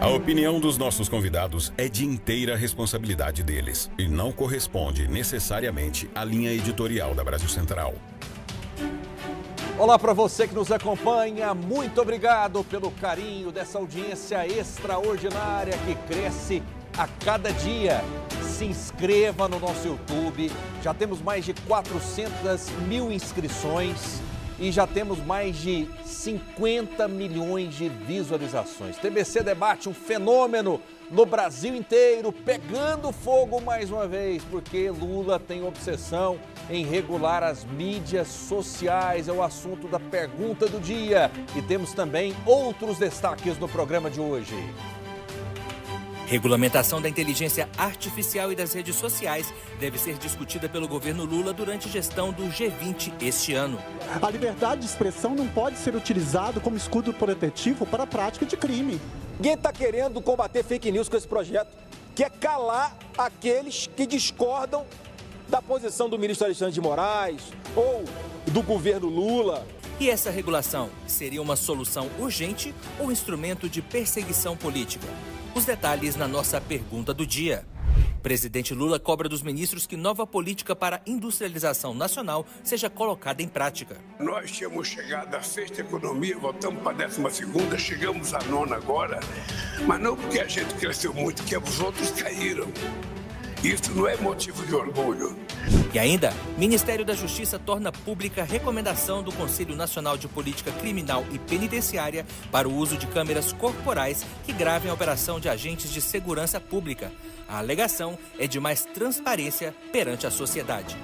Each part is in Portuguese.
A opinião dos nossos convidados é de inteira responsabilidade deles e não corresponde necessariamente à linha editorial da Brasil Central. Olá para você que nos acompanha, muito obrigado pelo carinho dessa audiência extraordinária que cresce a cada dia. Se inscreva no nosso YouTube, já temos mais de 400 mil inscrições e já temos mais de 50 milhões de visualizações. TBC Debate, um fenômeno no Brasil inteiro, pegando fogo mais uma vez, porque Lula tem obsessão em regular as mídias sociais. É o assunto da pergunta do dia. E temos também outros destaques no programa de hoje. Regulamentação da inteligência artificial e das redes sociais deve ser discutida pelo governo Lula durante a gestão do G20 este ano. A liberdade de expressão não pode ser utilizada como escudo protetivo para a prática de crime. Ninguém está querendo combater fake news com esse projeto, que é calar aqueles que discordam da posição do ministro Alexandre de Moraes ou do governo Lula. E essa regulação seria uma solução urgente ou instrumento de perseguição política? Os detalhes na nossa pergunta do dia. Presidente Lula cobra dos ministros que nova política para industrialização nacional seja colocada em prática. Nós tínhamos chegado à sexta economia, voltamos para a décima segunda, chegamos à nona agora, mas não porque a gente cresceu muito, que os outros caíram. Isso não é motivo de orgulho. E ainda, Ministério da Justiça torna pública recomendação do Conselho Nacional de Política Criminal e Penitenciária para o uso de câmeras corporais que gravem a operação de agentes de segurança pública. A alegação é de mais transparência perante a sociedade.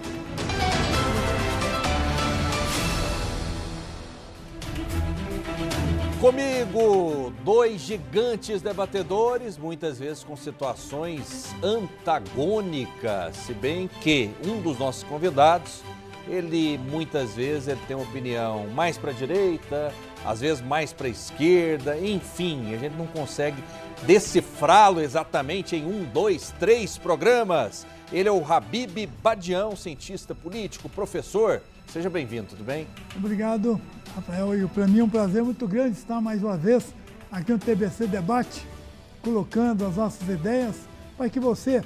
Comigo, dois gigantes debatedores, muitas vezes com situações antagônicas, se bem que um dos nossos convidados, ele muitas vezes ele tem uma opinião mais para a direita, às vezes mais para a esquerda, enfim, a gente não consegue decifrá-lo exatamente em um, dois, três programas. Ele é o Habib Badião, cientista político, professor. Seja bem-vindo, tudo bem? Obrigado, Rafael. E para mim é um prazer muito grande estar mais uma vez aqui no TBC Debate, colocando as nossas ideias para que você,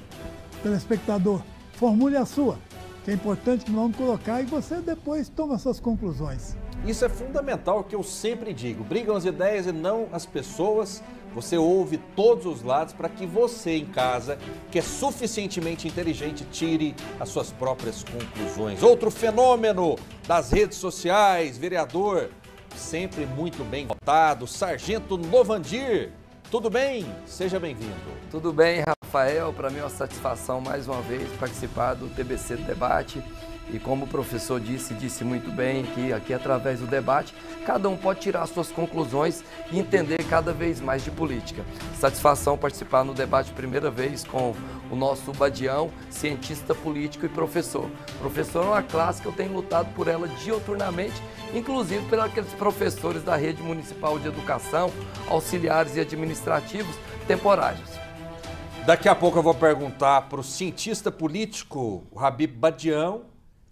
telespectador, formule a sua, que é importante que vamos colocar e você depois toma suas conclusões. Isso é fundamental, que eu sempre digo. Brigam as ideias e não as pessoas. Você ouve todos os lados para que você em casa, que é suficientemente inteligente, tire as suas próprias conclusões. Outro fenômeno das redes sociais, vereador, sempre muito bem votado, Sargento Novandir. Tudo bem? Seja bem-vindo. Tudo bem, Rafael. Para mim é uma satisfação mais uma vez participar do TBC Debate. E como o professor disse, disse muito bem que aqui através do debate, cada um pode tirar suas conclusões e entender cada vez mais de política. Satisfação participar no debate primeira vez com o nosso Badião, cientista político e professor. Professor é uma classe que eu tenho lutado por ela dioturnamente, inclusive pelos professores da rede municipal de educação, auxiliares e administrativos temporários. Daqui a pouco eu vou perguntar para o cientista político, o Badião,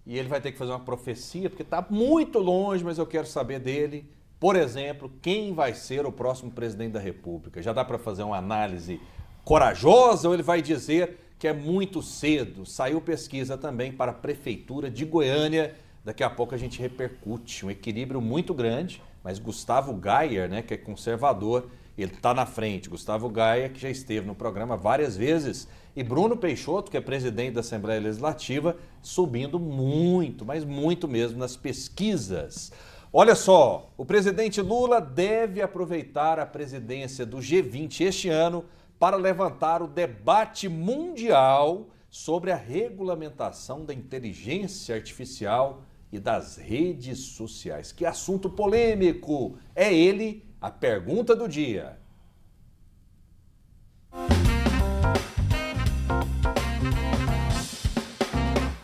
e ele vai ter que fazer uma profecia, porque está muito longe, mas eu quero saber dele. Por exemplo, quem vai ser o próximo presidente da República? Já dá para fazer uma análise corajosa ou ele vai dizer que é muito cedo? Saiu pesquisa também para a Prefeitura de Goiânia. Daqui a pouco a gente repercute. Um equilíbrio muito grande, mas Gustavo Gayer, né, que é conservador, ele está na frente. Gustavo Gaia, que já esteve no programa várias vezes, e Bruno Peixoto, que é presidente da Assembleia Legislativa, subindo muito, mas muito mesmo nas pesquisas. Olha só, o presidente Lula deve aproveitar a presidência do G20 este ano para levantar o debate mundial sobre a regulamentação da inteligência artificial e das redes sociais. Que assunto polêmico! É ele a pergunta do dia.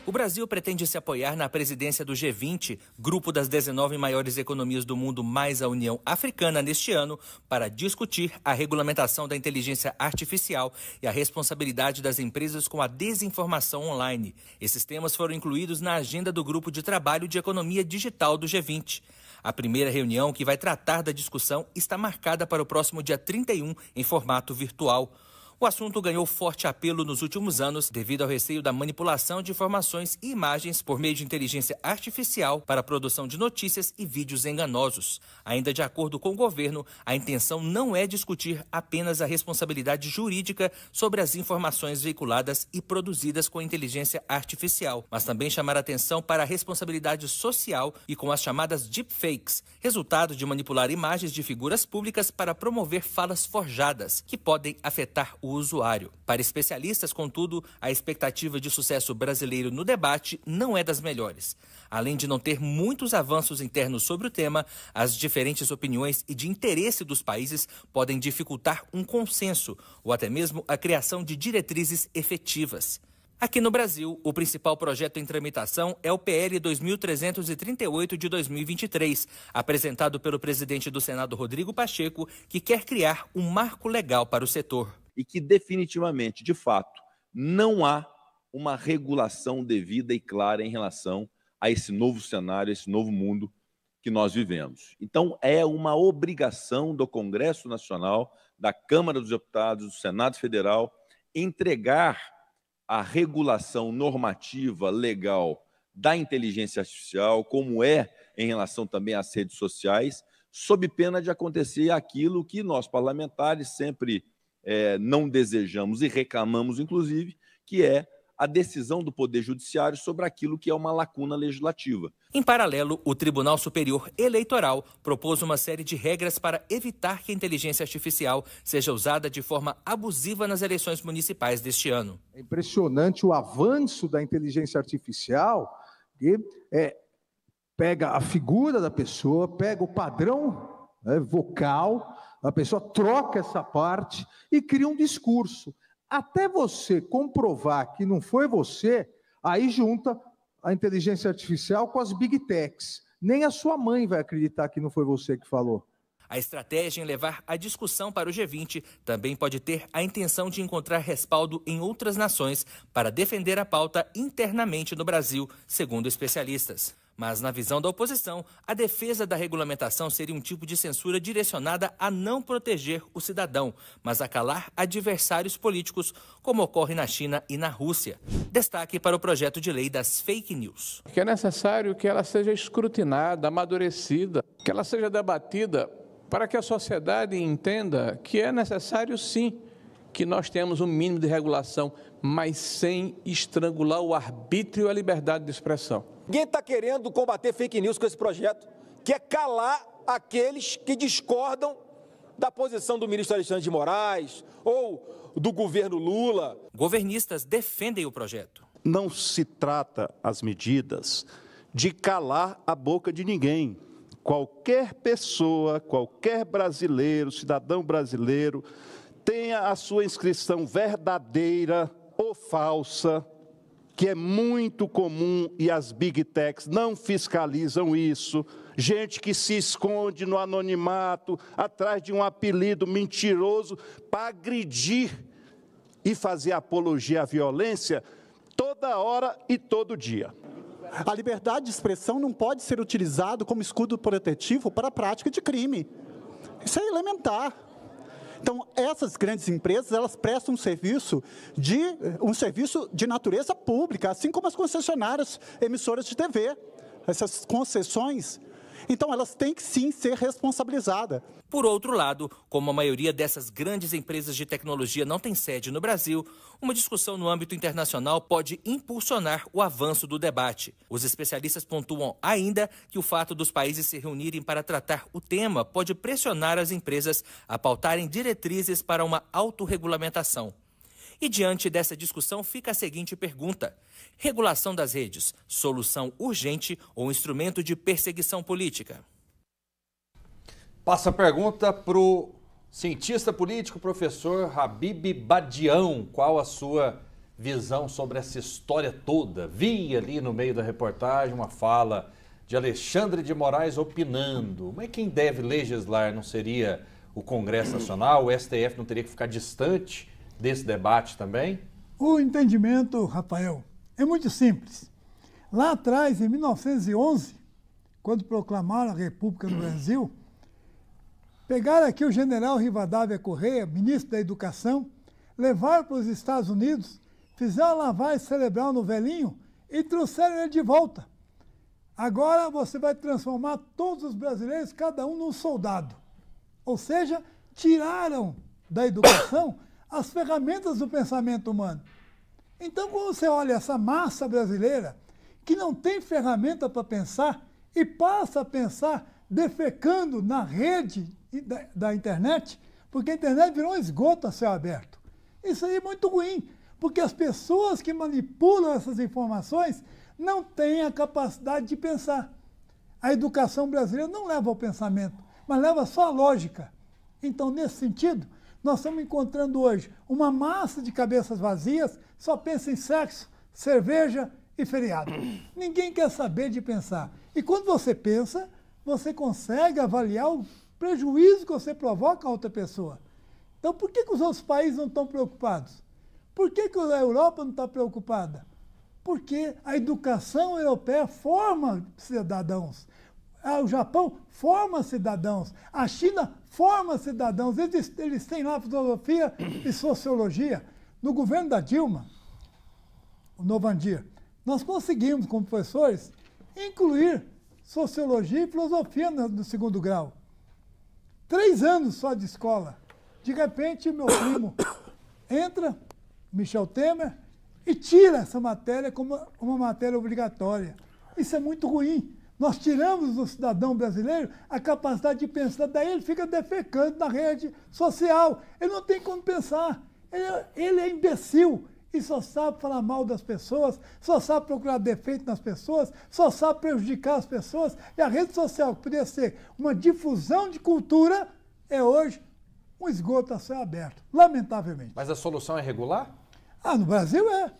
O Brasil pretende se apoiar na presidência do G20, grupo das 19 maiores economias do mundo mais a União Africana, neste ano, para discutir a regulamentação da inteligência artificial e a responsabilidade das empresas com a desinformação online. Esses temas foram incluídos na agenda do grupo de trabalho de economia digital do G20. A primeira reunião que vai tratar da discussão está marcada para o próximo dia 31 em formato virtual. O assunto ganhou forte apelo nos últimos anos devido ao receio da manipulação de informações e imagens por meio de inteligência artificial para a produção de notícias e vídeos enganosos. Ainda de acordo com o governo, a intenção não é discutir apenas a responsabilidade jurídica sobre as informações veiculadas e produzidas com inteligência artificial, mas também chamar atenção para a responsabilidade social e com as chamadas deepfakes, resultado de manipular imagens de figuras públicas para promover falas forjadas que podem afetar o usuário. Para especialistas, contudo, a expectativa de sucesso brasileiro no debate não é das melhores. Além de não ter muitos avanços internos sobre o tema, as diferentes opiniões e de interesse dos países podem dificultar um consenso ou até mesmo a criação de diretrizes efetivas. Aqui no Brasil, o principal projeto em tramitação é o PL 2338 de 2023, apresentado pelo presidente do Senado Rodrigo Pacheco, que quer criar um marco legal para o setor e que definitivamente, de fato, não há uma regulação devida e clara em relação a esse novo cenário, esse novo mundo que nós vivemos. Então, é uma obrigação do Congresso Nacional, da Câmara dos Deputados, do Senado Federal, entregar a regulação normativa legal da inteligência artificial, como é em relação também às redes sociais, sob pena de acontecer aquilo que nós parlamentares sempre é, não desejamos e reclamamos, inclusive, que é a decisão do Poder Judiciário sobre aquilo que é uma lacuna legislativa. Em paralelo, o Tribunal Superior Eleitoral propôs uma série de regras para evitar que a inteligência artificial seja usada de forma abusiva nas eleições municipais deste ano. É impressionante o avanço da inteligência artificial, que é, pega a figura da pessoa, pega o padrão né, vocal, a pessoa troca essa parte e cria um discurso. Até você comprovar que não foi você, aí junta a inteligência artificial com as big techs. Nem a sua mãe vai acreditar que não foi você que falou. A estratégia em levar a discussão para o G20 também pode ter a intenção de encontrar respaldo em outras nações para defender a pauta internamente no Brasil, segundo especialistas. Mas, na visão da oposição, a defesa da regulamentação seria um tipo de censura direcionada a não proteger o cidadão, mas a calar adversários políticos, como ocorre na China e na Rússia. Destaque para o projeto de lei das fake news. Que é necessário que ela seja escrutinada, amadurecida, que ela seja debatida para que a sociedade entenda que é necessário, sim, que nós tenhamos um mínimo de regulação, mas sem estrangular o arbítrio e a liberdade de expressão. Ninguém está querendo combater fake news com esse projeto, que é calar aqueles que discordam da posição do ministro Alexandre de Moraes ou do governo Lula. Governistas defendem o projeto. Não se trata as medidas de calar a boca de ninguém. Qualquer pessoa, qualquer brasileiro, cidadão brasileiro, tenha a sua inscrição verdadeira ou falsa, que é muito comum e as big techs não fiscalizam isso. Gente que se esconde no anonimato, atrás de um apelido mentiroso, para agredir e fazer apologia à violência toda hora e todo dia. A liberdade de expressão não pode ser utilizado como escudo protetivo para a prática de crime. Isso é elementar. Então, essas grandes empresas, elas prestam um serviço de um serviço de natureza pública, assim como as concessionárias emissoras de TV. Essas concessões então, elas têm que sim ser responsabilizadas. Por outro lado, como a maioria dessas grandes empresas de tecnologia não tem sede no Brasil, uma discussão no âmbito internacional pode impulsionar o avanço do debate. Os especialistas pontuam ainda que o fato dos países se reunirem para tratar o tema pode pressionar as empresas a pautarem diretrizes para uma autorregulamentação. E diante dessa discussão fica a seguinte pergunta: regulação das redes, solução urgente ou instrumento de perseguição política? Passa a pergunta para o cientista político, professor Habib Badião. Qual a sua visão sobre essa história toda? Vi ali no meio da reportagem uma fala de Alexandre de Moraes opinando. Mas quem deve legislar não seria o Congresso Nacional? O STF não teria que ficar distante desse debate também? O entendimento, Rafael, é muito simples. Lá atrás, em 1911, quando proclamaram a República no Brasil, pegaram aqui o general Rivadavia Correia, ministro da Educação, levaram para os Estados Unidos, fizeram a lavagem cerebral no velhinho e trouxeram ele de volta. Agora você vai transformar todos os brasileiros, cada um num soldado. Ou seja, tiraram da educação as ferramentas do pensamento humano. Então, quando você olha essa massa brasileira, que não tem ferramenta para pensar e passa a pensar defecando na rede da, da, internet, porque a internet virou um esgoto a céu aberto. Isso aí é muito ruim, porque as pessoas que manipulam essas informações não têm a capacidade de pensar. A educação brasileira não leva ao pensamento, mas leva só à lógica. Então, nesse sentido, nós estamos encontrando hoje uma massa de cabeças vazias, só pensa em sexo, cerveja e feriado. Ninguém quer saber de pensar. E quando você pensa, você consegue avaliar o prejuízo que você provoca a outra pessoa. Então, por que, que os outros países não estão preocupados? Por que, que a Europa não está preocupada? Porque a educação europeia forma cidadãos. Ah, o Japão forma cidadãos. A China forma cidadãos. Eles, eles têm lá filosofia e sociologia. No governo da Dilma, o Novandir, nós conseguimos, como professores, incluir sociologia e filosofia no, no segundo grau. Três anos só de escola. De repente, meu primo entra, Michel Temer, e tira essa matéria como uma matéria obrigatória. Isso é muito ruim. Nós tiramos do cidadão brasileiro a capacidade de pensar, daí ele fica defecando na rede social. Ele não tem como pensar. Ele, ele é imbecil e só sabe falar mal das pessoas, só sabe procurar defeito nas pessoas, só sabe prejudicar as pessoas. E a rede social, que poderia ser uma difusão de cultura, é hoje um esgoto a céu aberto, lamentavelmente. Mas a solução é regular? Ah, no Brasil é.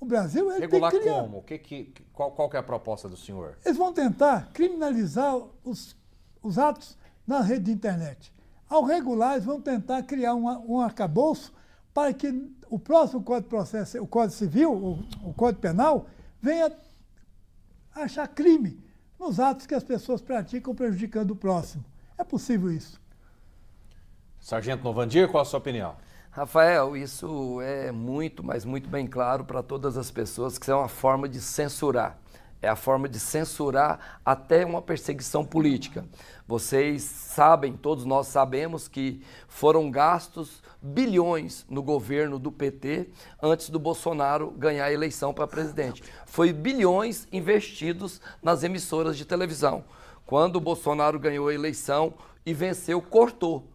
O Brasil é Regular que como? Que, que, qual, qual que é a proposta do senhor? Eles vão tentar criminalizar os, os atos na rede de internet. Ao regular, eles vão tentar criar um, um arcabouço para que o próximo Código de Processo, o Código Civil, o, o Código Penal, venha achar crime nos atos que as pessoas praticam prejudicando o próximo. É possível isso. Sargento Novandir, qual a sua opinião? Rafael, isso é muito, mas muito bem claro para todas as pessoas que é uma forma de censurar. É a forma de censurar até uma perseguição política. Vocês sabem, todos nós sabemos que foram gastos bilhões no governo do PT antes do Bolsonaro ganhar a eleição para presidente. Foi bilhões investidos nas emissoras de televisão. Quando o Bolsonaro ganhou a eleição e venceu, cortou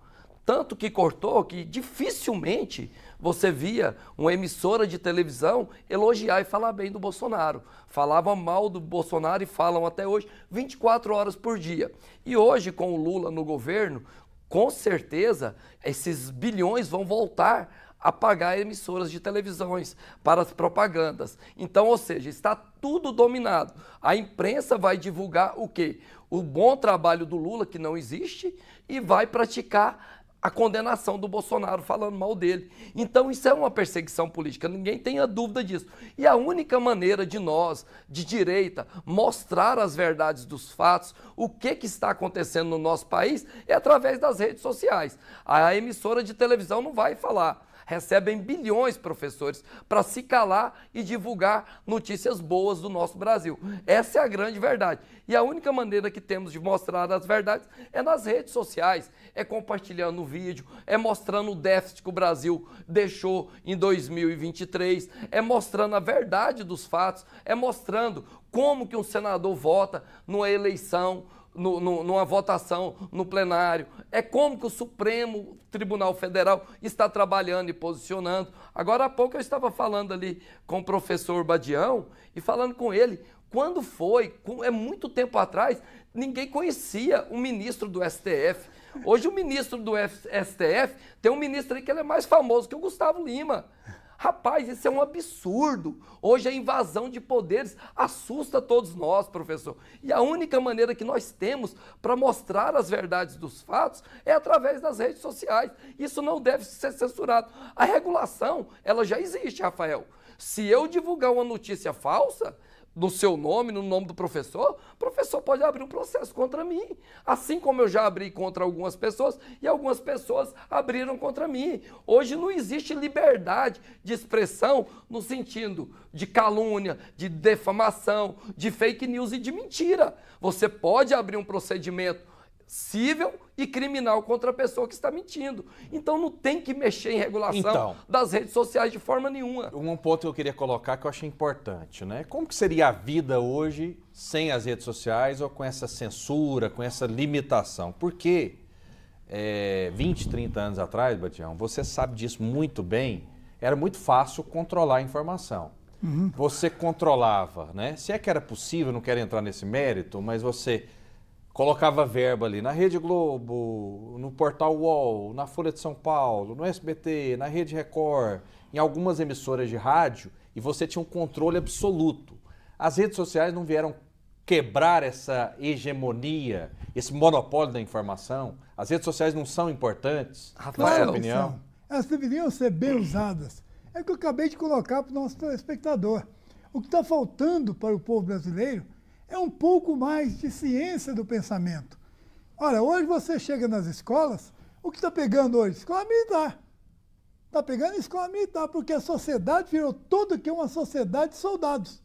tanto que cortou que dificilmente você via uma emissora de televisão elogiar e falar bem do Bolsonaro. Falavam mal do Bolsonaro e falam até hoje 24 horas por dia. E hoje, com o Lula no governo, com certeza esses bilhões vão voltar a pagar emissoras de televisões para as propagandas. Então, ou seja, está tudo dominado. A imprensa vai divulgar o quê? O bom trabalho do Lula, que não existe, e vai praticar a condenação do Bolsonaro falando mal dele. Então isso é uma perseguição política, ninguém tenha dúvida disso. E a única maneira de nós, de direita, mostrar as verdades dos fatos, o que, que está acontecendo no nosso país, é através das redes sociais. A emissora de televisão não vai falar recebem bilhões, professores, para se calar e divulgar notícias boas do nosso Brasil. Essa é a grande verdade. E a única maneira que temos de mostrar as verdades é nas redes sociais, é compartilhando o vídeo, é mostrando o déficit que o Brasil deixou em 2023, é mostrando a verdade dos fatos, é mostrando como que um senador vota numa eleição, no, no, numa votação no plenário, é como que o Supremo Tribunal Federal está trabalhando e posicionando. Agora há pouco eu estava falando ali com o professor Badião e falando com ele, quando foi, é muito tempo atrás, ninguém conhecia o ministro do STF. Hoje o ministro do STF tem um ministro aí que ele é mais famoso que o Gustavo Lima. Rapaz, isso é um absurdo. Hoje a invasão de poderes assusta todos nós, professor. E a única maneira que nós temos para mostrar as verdades dos fatos é através das redes sociais. Isso não deve ser censurado. A regulação, ela já existe, Rafael. Se eu divulgar uma notícia falsa, no seu nome, no nome do professor, o professor pode abrir um processo contra mim. Assim como eu já abri contra algumas pessoas e algumas pessoas abriram contra mim. Hoje não existe liberdade de expressão no sentido de calúnia, de defamação, de fake news e de mentira. Você pode abrir um procedimento cível e criminal contra a pessoa que está mentindo. Então não tem que mexer em regulação Então. das redes sociais de forma nenhuma. Um ponto que eu queria colocar que eu achei importante, né? Como que seria a vida hoje sem as redes sociais ou com essa censura, com essa limitação? Porque é, 20, 30 anos atrás, Batião, você sabe disso muito bem, era muito fácil controlar a informação. Você controlava, né? Se é que era possível, não quero entrar nesse mérito, mas você colocava verba ali na Rede Globo, no Portal UOL, na Folha de São Paulo, no SBT, na Rede Record, em algumas emissoras de rádio, e você tinha um controle absoluto. As redes sociais não vieram quebrar essa hegemonia, esse monopólio da informação. As redes sociais não são importantes, na sua opinião? são. Elas deveriam ser bem usadas. É o que eu acabei de colocar para o nosso telespectador. O que está faltando para o povo brasileiro é um pouco mais de ciência do pensamento. Olha, hoje você chega nas escolas, o que está pegando hoje? Escola militar. Está pegando escola militar, porque a sociedade virou toda que uma sociedade de soldados.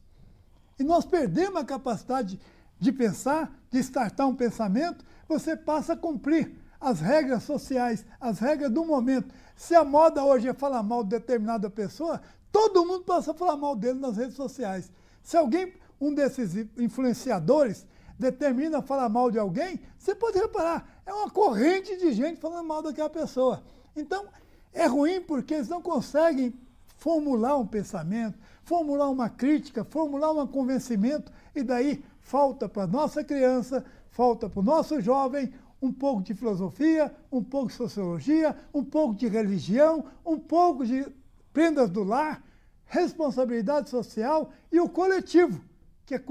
E nós perdemos a capacidade de pensar, de startar um pensamento, você passa a cumprir as regras sociais, as regras do momento. Se a moda hoje é falar mal de determinada pessoa, todo mundo passa a falar mal dele nas redes sociais. Se alguém, um desses influenciadores, determina falar mal de alguém, você pode reparar, é uma corrente de gente falando mal daquela pessoa. Então, é ruim porque eles não conseguem formular um pensamento, formular uma crítica, formular um convencimento, e daí falta para a nossa criança, falta para o nosso jovem um pouco de filosofia, um pouco de sociologia, um pouco de religião, um pouco de prendas do lar, responsabilidade social e o coletivo, que é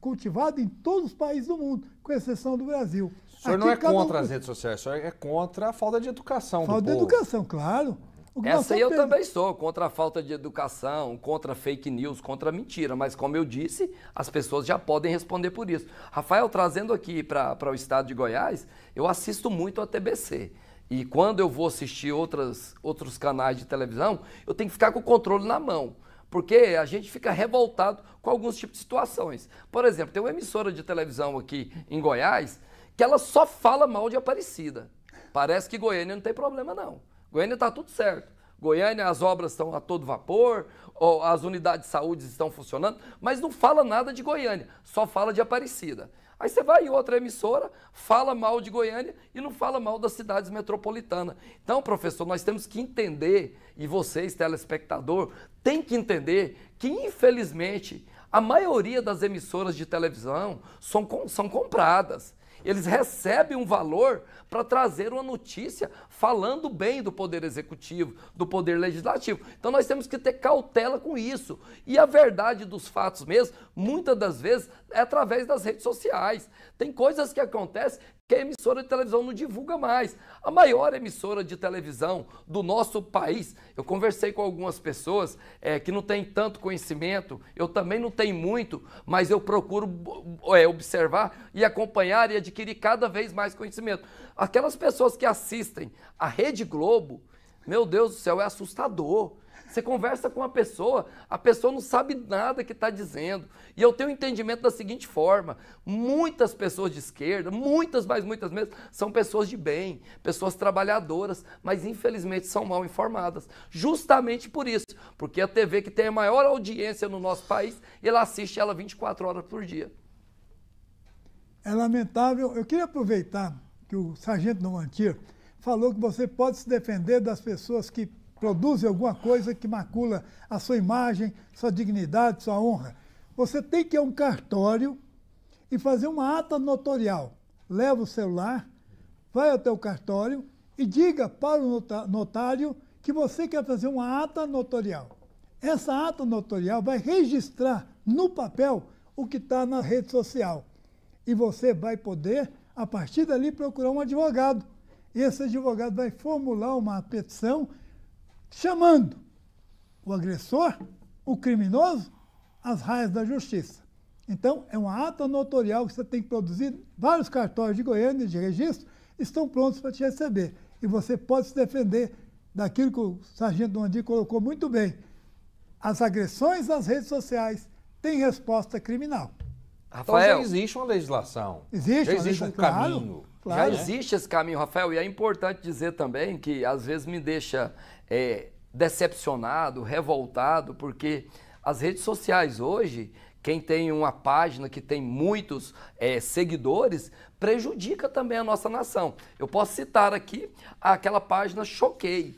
cultivado em todos os países do mundo, com exceção do Brasil. O senhor Aqui não é um contra com- as redes sociais, o senhor é contra a falta de educação Falta do de povo. educação, claro. O que nós Essa aí eu também sou, contra a falta de educação, contra fake news, contra a mentira. Mas como eu disse, as pessoas já podem responder por isso. Rafael, trazendo aqui para o estado de Goiás, eu assisto muito a TBC. E quando eu vou assistir outras, outros canais de televisão, eu tenho que ficar com o controle na mão. Porque a gente fica revoltado com alguns tipos de situações. Por exemplo, tem uma emissora de televisão aqui em Goiás que ela só fala mal de Aparecida. Parece que Goiânia não tem problema, não. Goiânia está tudo certo. Goiânia, as obras estão a todo vapor, as unidades de saúde estão funcionando, mas não fala nada de Goiânia, só fala de Aparecida. Aí você vai em outra emissora, fala mal de Goiânia e não fala mal das cidades metropolitanas. Então, professor, nós temos que entender, e vocês, telespectador, têm que entender que, infelizmente, a maioria das emissoras de televisão são, são compradas. Eles recebem um valor para trazer uma notícia falando bem do poder executivo, do poder legislativo. Então nós temos que ter cautela com isso. E a verdade dos fatos mesmo, muitas das vezes, é através das redes sociais. Tem coisas que acontecem que a emissora de televisão não divulga mais. A maior emissora de televisão do nosso país, eu conversei com algumas pessoas eh, que não têm tanto conhecimento, eu também não tenho muito, mas eu procuro eh, observar e acompanhar e adquirir cada vez mais conhecimento. Aquelas pessoas que assistem a Rede Globo, meu Deus do céu, é assustador. Você conversa com uma pessoa, a pessoa não sabe nada que está dizendo. E eu tenho entendimento da seguinte forma: muitas pessoas de esquerda, muitas, mas muitas mesmo, são pessoas de bem, pessoas trabalhadoras, mas infelizmente são mal informadas. Justamente por isso, porque a TV que tem a maior audiência no nosso país, ele assiste ela 24 horas por dia. É lamentável. Eu queria aproveitar que o sargento Nomantir falou que você pode se defender das pessoas que produzem alguma coisa que macula a sua imagem, sua dignidade, sua honra. Você tem que ir a um cartório e fazer uma ata notorial. Leva o celular, vai até o cartório e diga para o notário que você quer fazer uma ata notorial. Essa ata notorial vai registrar no papel o que está na rede social. E você vai poder, a partir dali, procurar um advogado. Esse advogado vai formular uma petição chamando o agressor, o criminoso, às raias da justiça. Então, é uma ata notorial que você tem que produzir. Vários cartórios de Goiânia, de registro, estão prontos para te receber. E você pode se defender daquilo que o sargento Dondir colocou muito bem. As agressões nas redes sociais têm resposta criminal. Rafael, então já existe uma legislação. Existe, já existe um claro, caminho. Claro. Já existe esse caminho, Rafael, e é importante dizer também que às vezes me deixa é, decepcionado, revoltado, porque as redes sociais hoje, quem tem uma página que tem muitos é, seguidores, prejudica também a nossa nação. Eu posso citar aqui aquela página Choquei,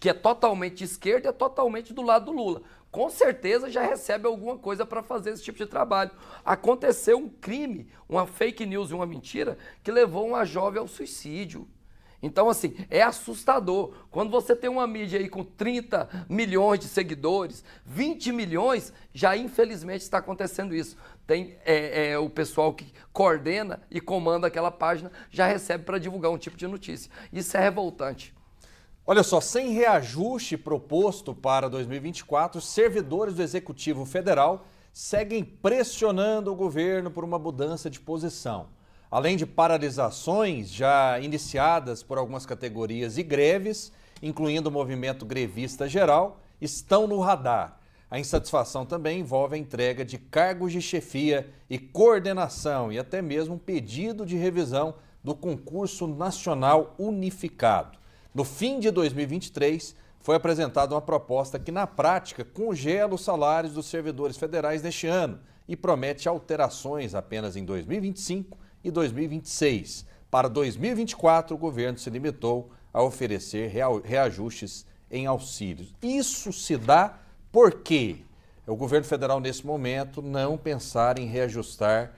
que é totalmente de esquerda e é totalmente do lado do Lula com certeza já recebe alguma coisa para fazer esse tipo de trabalho. Aconteceu um crime, uma fake news e uma mentira que levou uma jovem ao suicídio. Então, assim, é assustador. Quando você tem uma mídia aí com 30 milhões de seguidores, 20 milhões, já infelizmente está acontecendo isso. Tem é, é, o pessoal que coordena e comanda aquela página, já recebe para divulgar um tipo de notícia. Isso é revoltante. Olha só, sem reajuste proposto para 2024, servidores do Executivo Federal seguem pressionando o governo por uma mudança de posição. Além de paralisações já iniciadas por algumas categorias e greves, incluindo o movimento grevista geral, estão no radar. A insatisfação também envolve a entrega de cargos de chefia e coordenação e até mesmo um pedido de revisão do concurso nacional unificado. No fim de 2023, foi apresentada uma proposta que, na prática, congela os salários dos servidores federais neste ano e promete alterações apenas em 2025 e 2026. Para 2024, o governo se limitou a oferecer reajustes em auxílios. Isso se dá porque o governo federal, nesse momento, não pensar em reajustar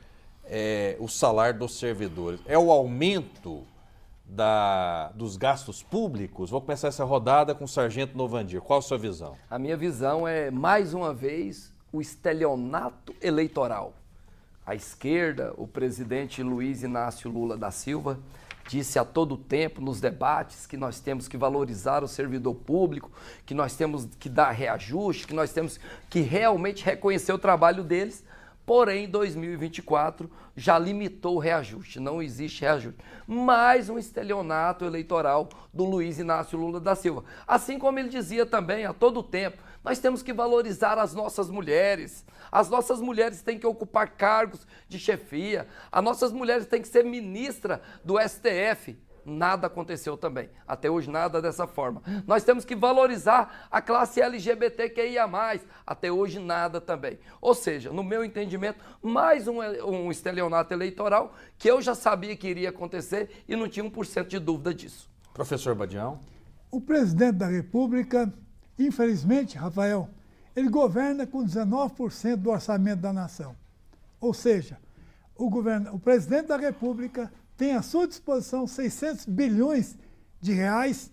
é, o salário dos servidores. É o aumento da, dos gastos públicos. Vou começar essa rodada com o Sargento Novandir. Qual a sua visão? A minha visão é, mais uma vez, o estelionato eleitoral. A esquerda, o presidente Luiz Inácio Lula da Silva, disse a todo tempo nos debates que nós temos que valorizar o servidor público, que nós temos que dar reajuste, que nós temos que realmente reconhecer o trabalho deles Porém, 2024 já limitou o reajuste, não existe reajuste. Mais um estelionato eleitoral do Luiz Inácio Lula da Silva. Assim como ele dizia também a todo tempo, nós temos que valorizar as nossas mulheres. As nossas mulheres têm que ocupar cargos de chefia. As nossas mulheres têm que ser ministra do STF nada aconteceu também. Até hoje, nada dessa forma. Nós temos que valorizar a classe LGBTQIA. Até hoje, nada também. Ou seja, no meu entendimento, mais um, um estelionato eleitoral que eu já sabia que iria acontecer e não tinha 1% de dúvida disso. Professor Badião. O presidente da República, infelizmente, Rafael, ele governa com 19% do orçamento da nação. Ou seja, o, governo, o presidente da República tem à sua disposição 600 bilhões de reais,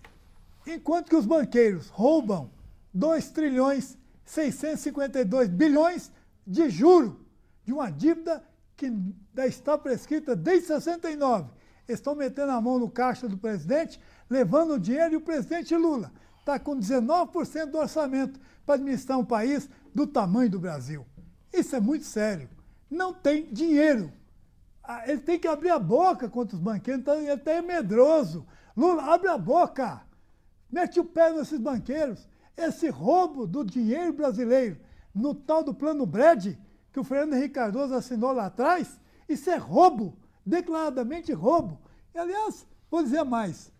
enquanto que os banqueiros roubam 2 trilhões 652 bilhões de juro de uma dívida que está prescrita desde 69. Estão metendo a mão no caixa do presidente, levando o dinheiro e o presidente Lula está com 19% do orçamento para administrar um país do tamanho do Brasil. Isso é muito sério. Não tem dinheiro ah, ele tem que abrir a boca contra os banqueiros, então ele até é medroso. Lula, abre a boca, mete o pé nesses banqueiros. Esse roubo do dinheiro brasileiro no tal do plano Brad, que o Fernando Henrique Cardoso assinou lá atrás, isso é roubo, declaradamente roubo. E, aliás, vou dizer mais,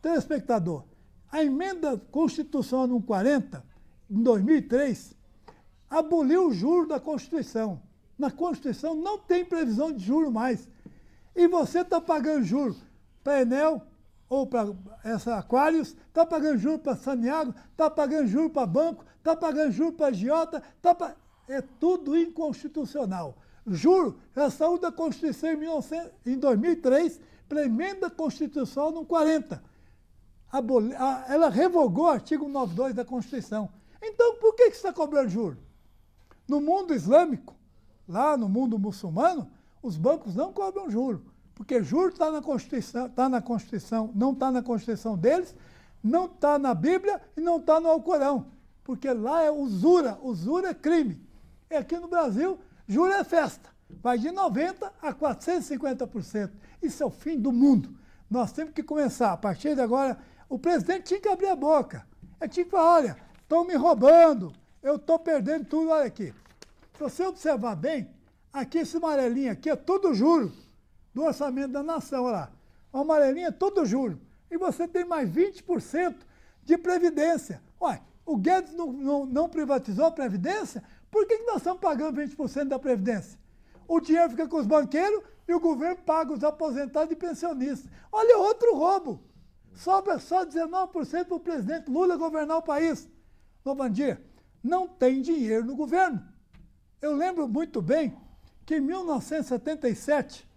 telespectador, a emenda constitucional 140, em 2003, aboliu o juro da Constituição. Na Constituição não tem previsão de juro mais. E você está pagando juro para Enel ou para essa Aquarius, está pagando juro para Saniago, está pagando juro para banco, está pagando juro para Giota, tá é tudo inconstitucional. Juro já saiu da Constituição em, 19... em 2003 para emenda constitucional no 40. Aboli... Ela revogou o artigo 92 da Constituição. Então, por que, que está cobrando juro? No mundo islâmico, lá no mundo muçulmano, os bancos não cobram juro, porque juro está na Constituição, tá na Constituição, não está na Constituição deles, não está na Bíblia e não está no Alcorão, porque lá é usura, usura é crime. E aqui no Brasil, Juro é festa. Vai de 90% a 450%. Isso é o fim do mundo. Nós temos que começar, a partir de agora, o presidente tinha que abrir a boca. Ele tinha que falar, olha, estão me roubando, eu estou perdendo tudo, olha aqui. Se você observar bem, aqui esse amarelinho aqui é tudo juro do orçamento da nação, olha lá. O amarelinho é tudo juro. E você tem mais 20% de previdência. Ué, o Guedes não, não, não privatizou a previdência? Por que, que nós estamos pagando 20% da previdência? O dinheiro fica com os banqueiros e o governo paga os aposentados e pensionistas. Olha outro roubo. Sobra só 19% para o presidente Lula governar o país. Novandir, não tem dinheiro no governo. Eu lembro muito bem que em 1977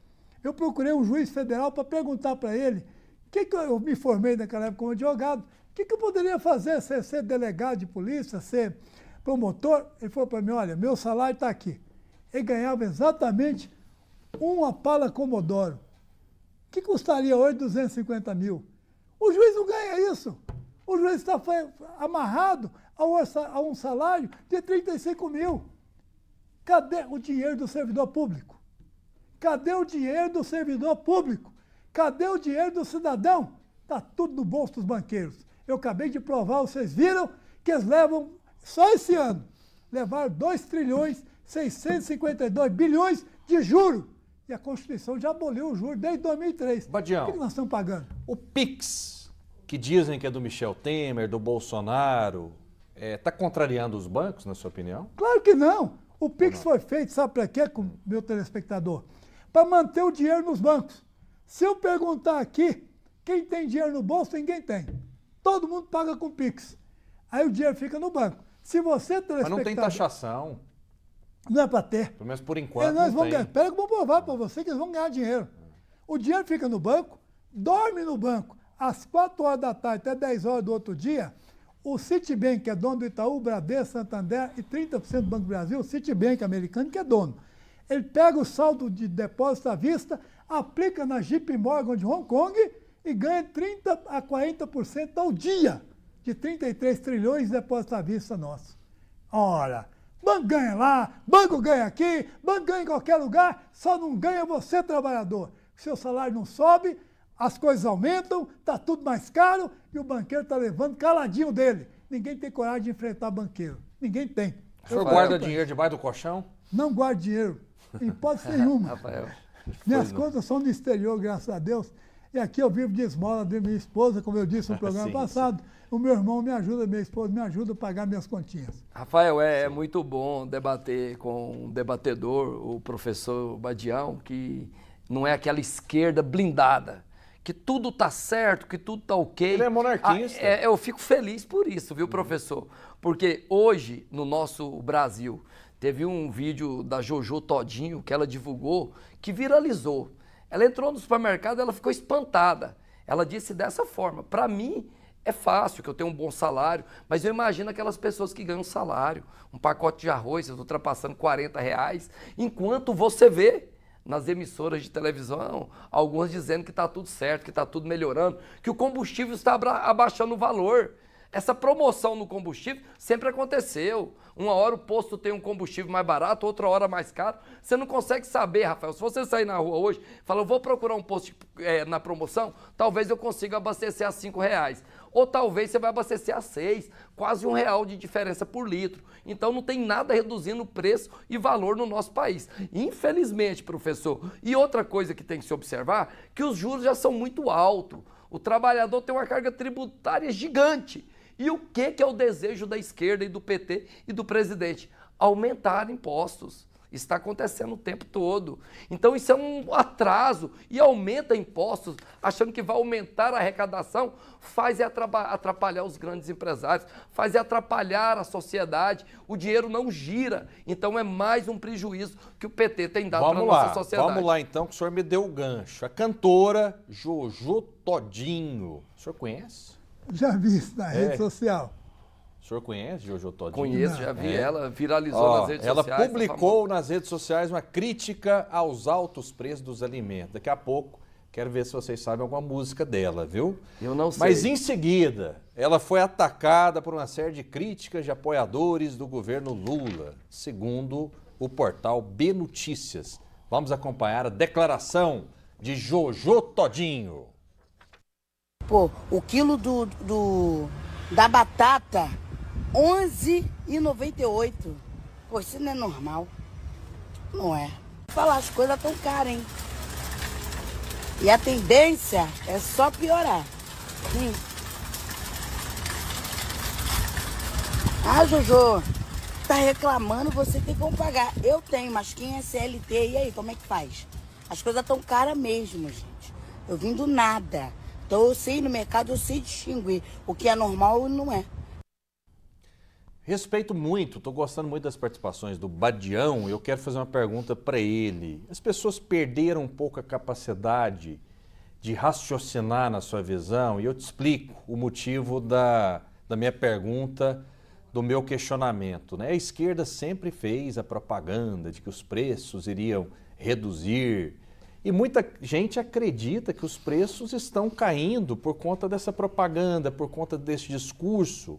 eu procurei um juiz federal para perguntar para ele que, que eu me formei naquela época como advogado, o que, que eu poderia fazer, ser, ser delegado de polícia, ser promotor. Ele falou para mim, olha, meu salário está aqui. Ele ganhava exatamente uma pala Comodoro. que custaria hoje 250 mil? O juiz não ganha isso. O juiz está amarrado a um salário de 35 mil. Cadê o dinheiro do servidor público? Cadê o dinheiro do servidor público? Cadê o dinheiro do cidadão? Está tudo no bolso dos banqueiros. Eu acabei de provar, vocês viram que eles levam, só esse ano, levaram 2 trilhões 652 bilhões de juros. E a Constituição já aboliu o juro desde 2003. Badião, o que nós estamos pagando? O PIX, que dizem que é do Michel Temer, do Bolsonaro, está é, tá contrariando os bancos, na sua opinião? Claro que não. O PIX foi feito, sabe para quê, com meu telespectador? Para manter o dinheiro nos bancos. Se eu perguntar aqui, quem tem dinheiro no bolso, ninguém tem. Todo mundo paga com PIX. Aí o dinheiro fica no banco. Se você, telespectador... Mas não tem taxação. Não é para ter. Pelo menos por enquanto. Eles não vão ganhar. Pera que eu vou provar para você que eles vão ganhar dinheiro. O dinheiro fica no banco, dorme no banco. Às 4 horas da tarde até 10 horas do outro dia, o Citibank, que é dono do Itaú, Bradesco, Santander e 30% do Banco do Brasil, o Citibank americano, que é dono. Ele pega o saldo de depósito à vista, aplica na JP Morgan de Hong Kong e ganha 30% a 40% ao dia de 33 trilhões de depósito à vista nosso. Ora, banco ganha lá, banco ganha aqui, banco ganha em qualquer lugar, só não ganha você, trabalhador. Seu salário não sobe, as coisas aumentam, está tudo mais caro e o banqueiro está levando caladinho dele. Ninguém tem coragem de enfrentar banqueiro. Ninguém tem. O senhor guarda dinheiro debaixo do colchão? Não guardo dinheiro, em hipótese nenhuma. Rafael. Minhas contas são no exterior, graças a Deus. E aqui eu vivo de esmola de minha esposa, como eu disse no programa sim, passado. Sim. O meu irmão me ajuda, minha esposa me ajuda a pagar minhas continhas. Rafael, é, é muito bom debater com um debatedor, o professor Badião, que não é aquela esquerda blindada que tudo tá certo, que tudo tá ok. Ele é monarquista. Ah, é, eu fico feliz por isso, viu, professor? Porque hoje, no nosso Brasil, teve um vídeo da Jojo Todinho que ela divulgou que viralizou. Ela entrou no supermercado, ela ficou espantada. Ela disse dessa forma: para mim é fácil, que eu tenho um bom salário, mas eu imagino aquelas pessoas que ganham salário, um pacote de arroz, ultrapassando 40 reais, enquanto você vê nas emissoras de televisão, algumas dizendo que está tudo certo, que está tudo melhorando, que o combustível está abaixando o valor. Essa promoção no combustível sempre aconteceu. Uma hora o posto tem um combustível mais barato, outra hora mais caro. Você não consegue saber, Rafael. Se você sair na rua hoje e falar, vou procurar um posto é, na promoção, talvez eu consiga abastecer a cinco reais ou talvez você vai abastecer a seis, quase um real de diferença por litro. Então não tem nada reduzindo preço e valor no nosso país. Infelizmente, professor. E outra coisa que tem que se observar, que os juros já são muito altos. O trabalhador tem uma carga tributária gigante. E o que, que é o desejo da esquerda e do PT e do presidente? Aumentar impostos está acontecendo o tempo todo. Então isso é um atraso e aumenta impostos, achando que vai aumentar a arrecadação, faz é atrapalhar os grandes empresários, faz é atrapalhar a sociedade. O dinheiro não gira. Então é mais um prejuízo que o PT tem dado para a nossa sociedade. Vamos lá então, que o senhor me deu o gancho. A cantora Jojo Todinho. O senhor conhece? Já vi isso na é. rede social. O senhor conhece Jojo Todinho? Conheço, já vi é. ela, viralizou Ó, nas redes ela sociais. Ela publicou nas redes sociais uma crítica aos altos preços dos alimentos. Daqui a pouco Quero ver se vocês sabem alguma música dela, viu? Eu não sei. Mas em seguida, ela foi atacada por uma série de críticas de apoiadores do governo Lula, segundo o portal B Notícias. Vamos acompanhar a declaração de Jojo Todinho. Pô, o quilo do, do da batata, 11,98. Pô, isso não é normal. Não é. Falar, as coisas tão caras, hein? E a tendência é só piorar. Hum. Ah, Jojo, tá reclamando, você tem como pagar. Eu tenho, mas quem é CLT, e aí, como é que faz? As coisas estão caras mesmo, gente. Eu vim do nada. Então eu sei no mercado, eu sei distinguir o que é normal e não é. Respeito muito, estou gostando muito das participações do Badião. Eu quero fazer uma pergunta para ele. As pessoas perderam um pouco a capacidade de raciocinar na sua visão e eu te explico o motivo da, da minha pergunta, do meu questionamento. Né? A esquerda sempre fez a propaganda de que os preços iriam reduzir e muita gente acredita que os preços estão caindo por conta dessa propaganda, por conta desse discurso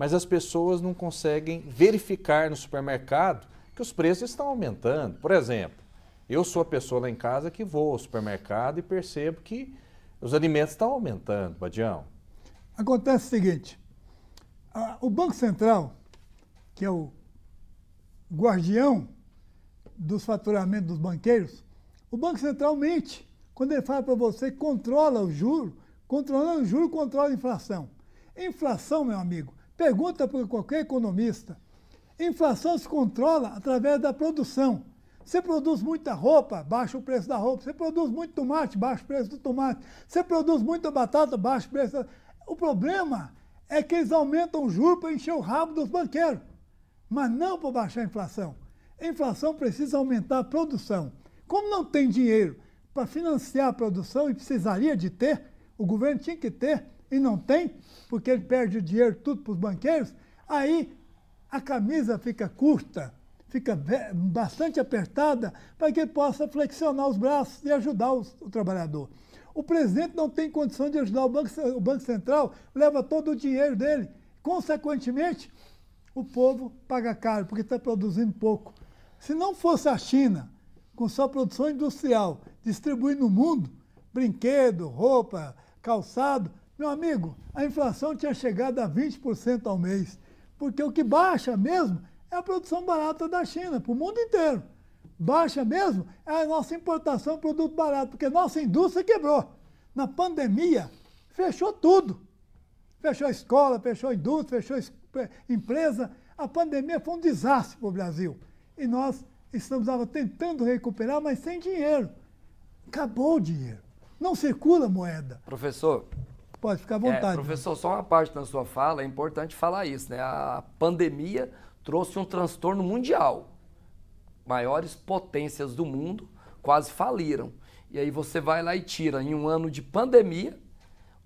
mas as pessoas não conseguem verificar no supermercado que os preços estão aumentando. Por exemplo, eu sou a pessoa lá em casa que vou ao supermercado e percebo que os alimentos estão aumentando, Badião. Acontece o seguinte, o Banco Central, que é o guardião dos faturamentos dos banqueiros, o Banco Central mente quando ele fala para você que controla o juro, controlando o juro, controla a inflação. Inflação, meu amigo, Pergunta para qualquer economista. Inflação se controla através da produção. Você produz muita roupa, baixa o preço da roupa. Você produz muito tomate, baixa o preço do tomate. Você produz muita batata, baixa o preço. Da... O problema é que eles aumentam o juro para encher o rabo dos banqueiros, mas não para baixar a inflação. A inflação precisa aumentar a produção. Como não tem dinheiro para financiar a produção e precisaria de ter, o governo tinha que ter, e não tem, porque ele perde o dinheiro tudo para os banqueiros, aí a camisa fica curta, fica bastante apertada para que ele possa flexionar os braços e ajudar os, o trabalhador. O presidente não tem condição de ajudar o Banco, o Banco Central, leva todo o dinheiro dele. Consequentemente, o povo paga caro, porque está produzindo pouco. Se não fosse a China, com sua produção industrial, distribuindo no mundo, brinquedo, roupa, calçado, meu amigo, a inflação tinha chegado a 20% ao mês, porque o que baixa mesmo é a produção barata da China, para o mundo inteiro. Baixa mesmo é a nossa importação de produto barato, porque nossa indústria quebrou. Na pandemia, fechou tudo. Fechou a escola, fechou a indústria, fechou a empresa. A pandemia foi um desastre para o Brasil. E nós estamos tentando recuperar, mas sem dinheiro. Acabou o dinheiro. Não circula moeda. Professor, Pode ficar à vontade. É, professor, só uma parte da sua fala, é importante falar isso, né? A pandemia trouxe um transtorno mundial. Maiores potências do mundo quase faliram. E aí você vai lá e tira, em um ano de pandemia,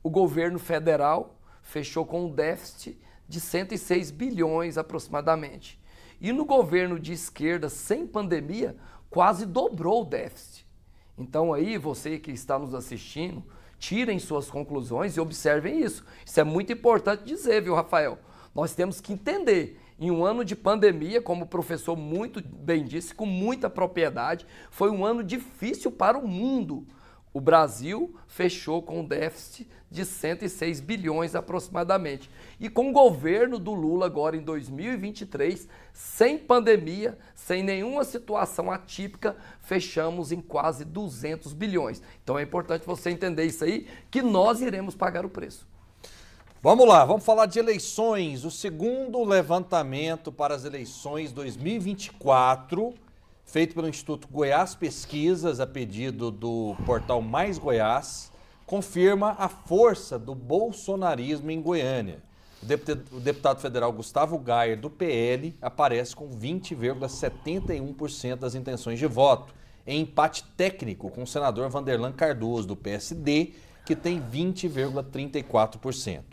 o governo federal fechou com um déficit de 106 bilhões aproximadamente. E no governo de esquerda, sem pandemia, quase dobrou o déficit. Então aí, você que está nos assistindo, tirem suas conclusões e observem isso. Isso é muito importante dizer, viu, Rafael? Nós temos que entender. Em um ano de pandemia, como o professor muito bem disse, com muita propriedade, foi um ano difícil para o mundo. O Brasil fechou com um déficit de 106 bilhões aproximadamente. E com o governo do Lula agora em 2023, sem pandemia, sem nenhuma situação atípica, fechamos em quase 200 bilhões. Então é importante você entender isso aí, que nós iremos pagar o preço. Vamos lá, vamos falar de eleições. O segundo levantamento para as eleições 2024 feito pelo Instituto Goiás Pesquisas, a pedido do portal Mais Goiás, confirma a força do bolsonarismo em Goiânia. O deputado federal Gustavo Gayer, do PL, aparece com 20,71% das intenções de voto, em empate técnico com o senador Vanderlan Cardoso, do PSD, que tem 20,34%.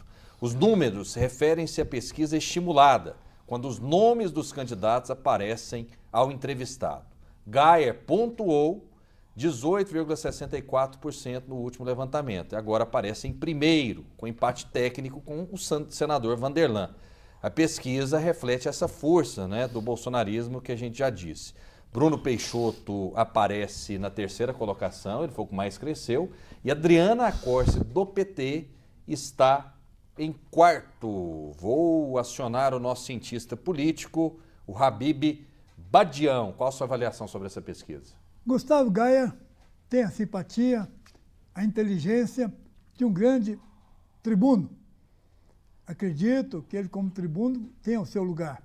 Os números referem-se à pesquisa estimulada, quando os nomes dos candidatos aparecem ao entrevistado. Gayer pontuou 18,64% no último levantamento. Agora aparece em primeiro, com empate técnico com o senador Vanderlan. A pesquisa reflete essa força né, do bolsonarismo que a gente já disse. Bruno Peixoto aparece na terceira colocação, ele foi o que mais cresceu. E Adriana Acorce, do PT, está em quarto. Vou acionar o nosso cientista político, o Habib Badião. Qual a sua avaliação sobre essa pesquisa? Gustavo Gaia tem a simpatia, a inteligência de um grande tribuno. Acredito que ele, como tribuno, tem o seu lugar.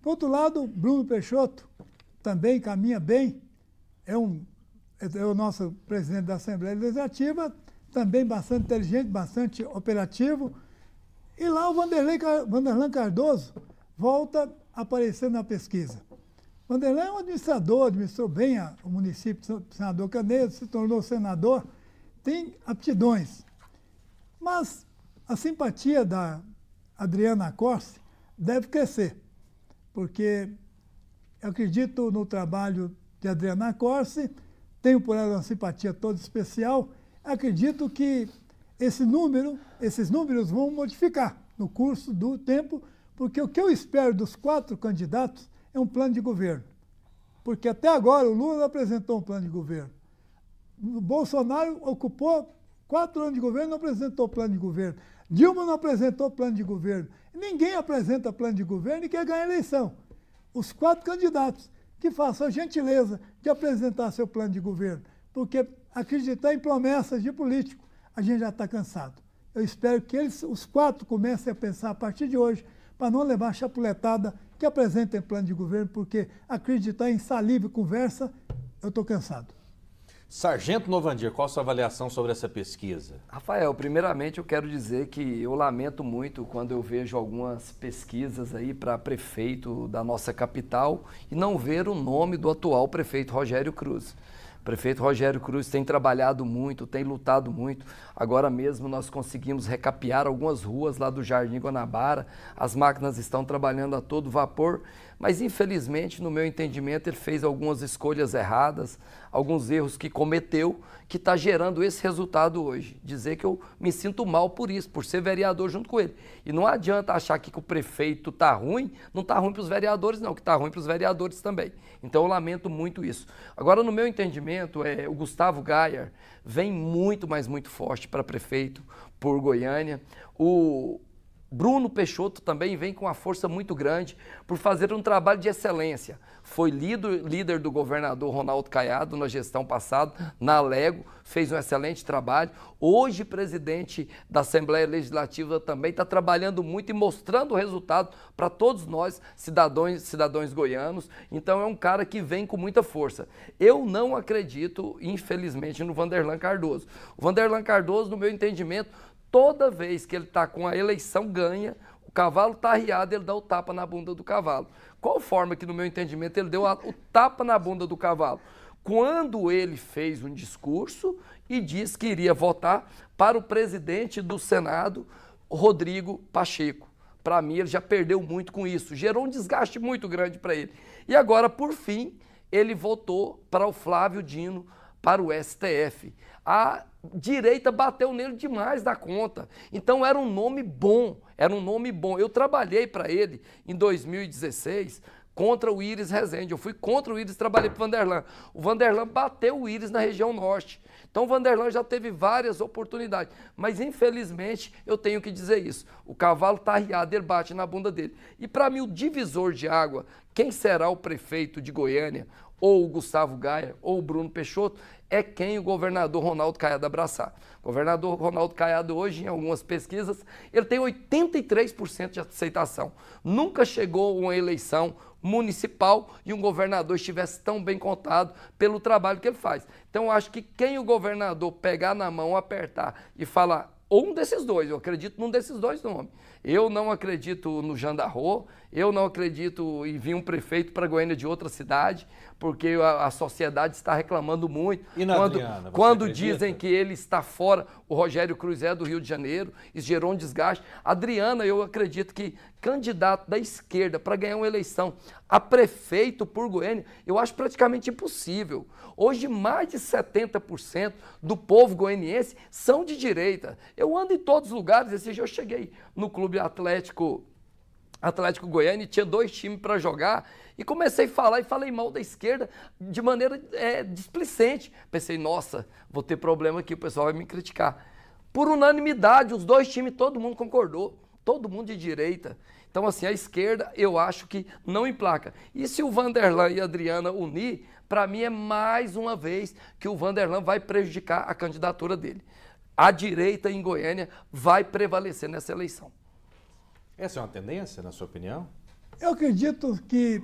Por outro lado, Bruno Peixoto também caminha bem, é, um, é o nosso presidente da Assembleia Legislativa, também bastante inteligente, bastante operativo. E lá o Vanderlan Cardoso volta a aparecer na pesquisa. Vanderlei é um administrador, administrou bem a, o município, senador Canedo, se tornou senador, tem aptidões. Mas a simpatia da Adriana Corse deve crescer, porque eu acredito no trabalho de Adriana Corse, tenho por ela uma simpatia toda especial, acredito que esse número, esses números vão modificar no curso do tempo, porque o que eu espero dos quatro candidatos é um plano de governo. Porque até agora o Lula apresentou um plano de governo. O Bolsonaro ocupou quatro anos de governo não apresentou plano de governo. Dilma não apresentou plano de governo. Ninguém apresenta plano de governo e quer ganhar eleição. Os quatro candidatos que façam a gentileza de apresentar seu plano de governo. Porque acreditar em promessas de político, a gente já está cansado. Eu espero que eles, os quatro, comecem a pensar a partir de hoje para não levar a chapuletada que apresentem plano de governo, porque acreditar em saliva e conversa, eu estou cansado. Sargento Novandir, qual a sua avaliação sobre essa pesquisa? Rafael, primeiramente eu quero dizer que eu lamento muito quando eu vejo algumas pesquisas aí para prefeito da nossa capital e não ver o nome do atual prefeito Rogério Cruz. O prefeito Rogério Cruz tem trabalhado muito, tem lutado muito. Agora mesmo nós conseguimos recapear algumas ruas lá do Jardim Guanabara. As máquinas estão trabalhando a todo vapor, mas infelizmente, no meu entendimento, ele fez algumas escolhas erradas, alguns erros que cometeu, que está gerando esse resultado hoje. Dizer que eu me sinto mal por isso, por ser vereador junto com ele. E não adianta achar que o prefeito está ruim, não está ruim para os vereadores, não, que está ruim para os vereadores também. Então eu lamento muito isso. Agora, no meu entendimento, é, o Gustavo Gaia vem muito, mas muito forte para prefeito por Goiânia. O, Bruno Peixoto também vem com uma força muito grande por fazer um trabalho de excelência. Foi líder, líder do governador Ronaldo Caiado na gestão passada, na Lego, fez um excelente trabalho. Hoje, presidente da Assembleia Legislativa também está trabalhando muito e mostrando o resultado para todos nós, cidadãos, cidadãos goianos. Então, é um cara que vem com muita força. Eu não acredito, infelizmente, no Vanderlan Cardoso. O Vanderlan Cardoso, no meu entendimento, toda vez que ele está com a eleição ganha, o cavalo está arriado, ele dá o tapa na bunda do cavalo. Qual forma que, no meu entendimento, ele deu o tapa na bunda do cavalo? Quando ele fez um discurso e disse que iria votar para o presidente do Senado, Rodrigo Pacheco. Para mim, ele já perdeu muito com isso, gerou um desgaste muito grande para ele. E agora, por fim, ele votou para o Flávio Dino, para o STF. A direita bateu nele demais da conta. Então era um nome bom, era um nome bom. Eu trabalhei para ele em 2016 contra o Íris Rezende. Eu fui contra o Íris, trabalhei para o Vanderlan. O Vanderlan bateu o Íris na região norte. Então o Vanderlan já teve várias oportunidades. Mas infelizmente eu tenho que dizer isso. O cavalo está arriado, ele bate na bunda dele. E para mim o divisor de água, quem será o prefeito de Goiânia, ou o Gustavo Gaia, ou o Bruno Peixoto, é quem o governador Ronaldo Caiado abraçar. O governador Ronaldo Caiado hoje, em algumas pesquisas, ele tem 83% de aceitação. Nunca chegou uma eleição municipal e um governador estivesse tão bem contado pelo trabalho que ele faz. Então, acho que quem o governador pegar na mão, apertar e falar, ou um desses dois, eu acredito num desses dois nomes. Eu não acredito no Jandarro, eu não acredito em vir um prefeito para Goiânia de outra cidade, porque a, a sociedade está reclamando muito. E na quando, Adriana, quando acredita? dizem que ele está fora, o Rogério Cruz é do Rio de Janeiro, isso gerou um desgaste. Adriana, eu acredito que candidato da esquerda para ganhar uma eleição a prefeito por Goiânia, eu acho praticamente impossível. Hoje, mais de 70% do povo goianiense são de direita. Eu ando em todos os lugares. Esse dia eu cheguei no Clube Atlético Atlético Goiânia tinha dois times para jogar e comecei a falar e falei mal da esquerda de maneira é, displicente. Pensei, nossa, vou ter problema aqui, o pessoal vai me criticar. Por unanimidade, os dois times, todo mundo concordou, todo mundo de direita. Então, assim, a esquerda eu acho que não emplaca. E se o Vanderlan e a Adriana unir, para mim é mais uma vez que o Vanderlan vai prejudicar a candidatura dele. A direita em Goiânia vai prevalecer nessa eleição. Essa é uma tendência, na sua opinião? Eu acredito que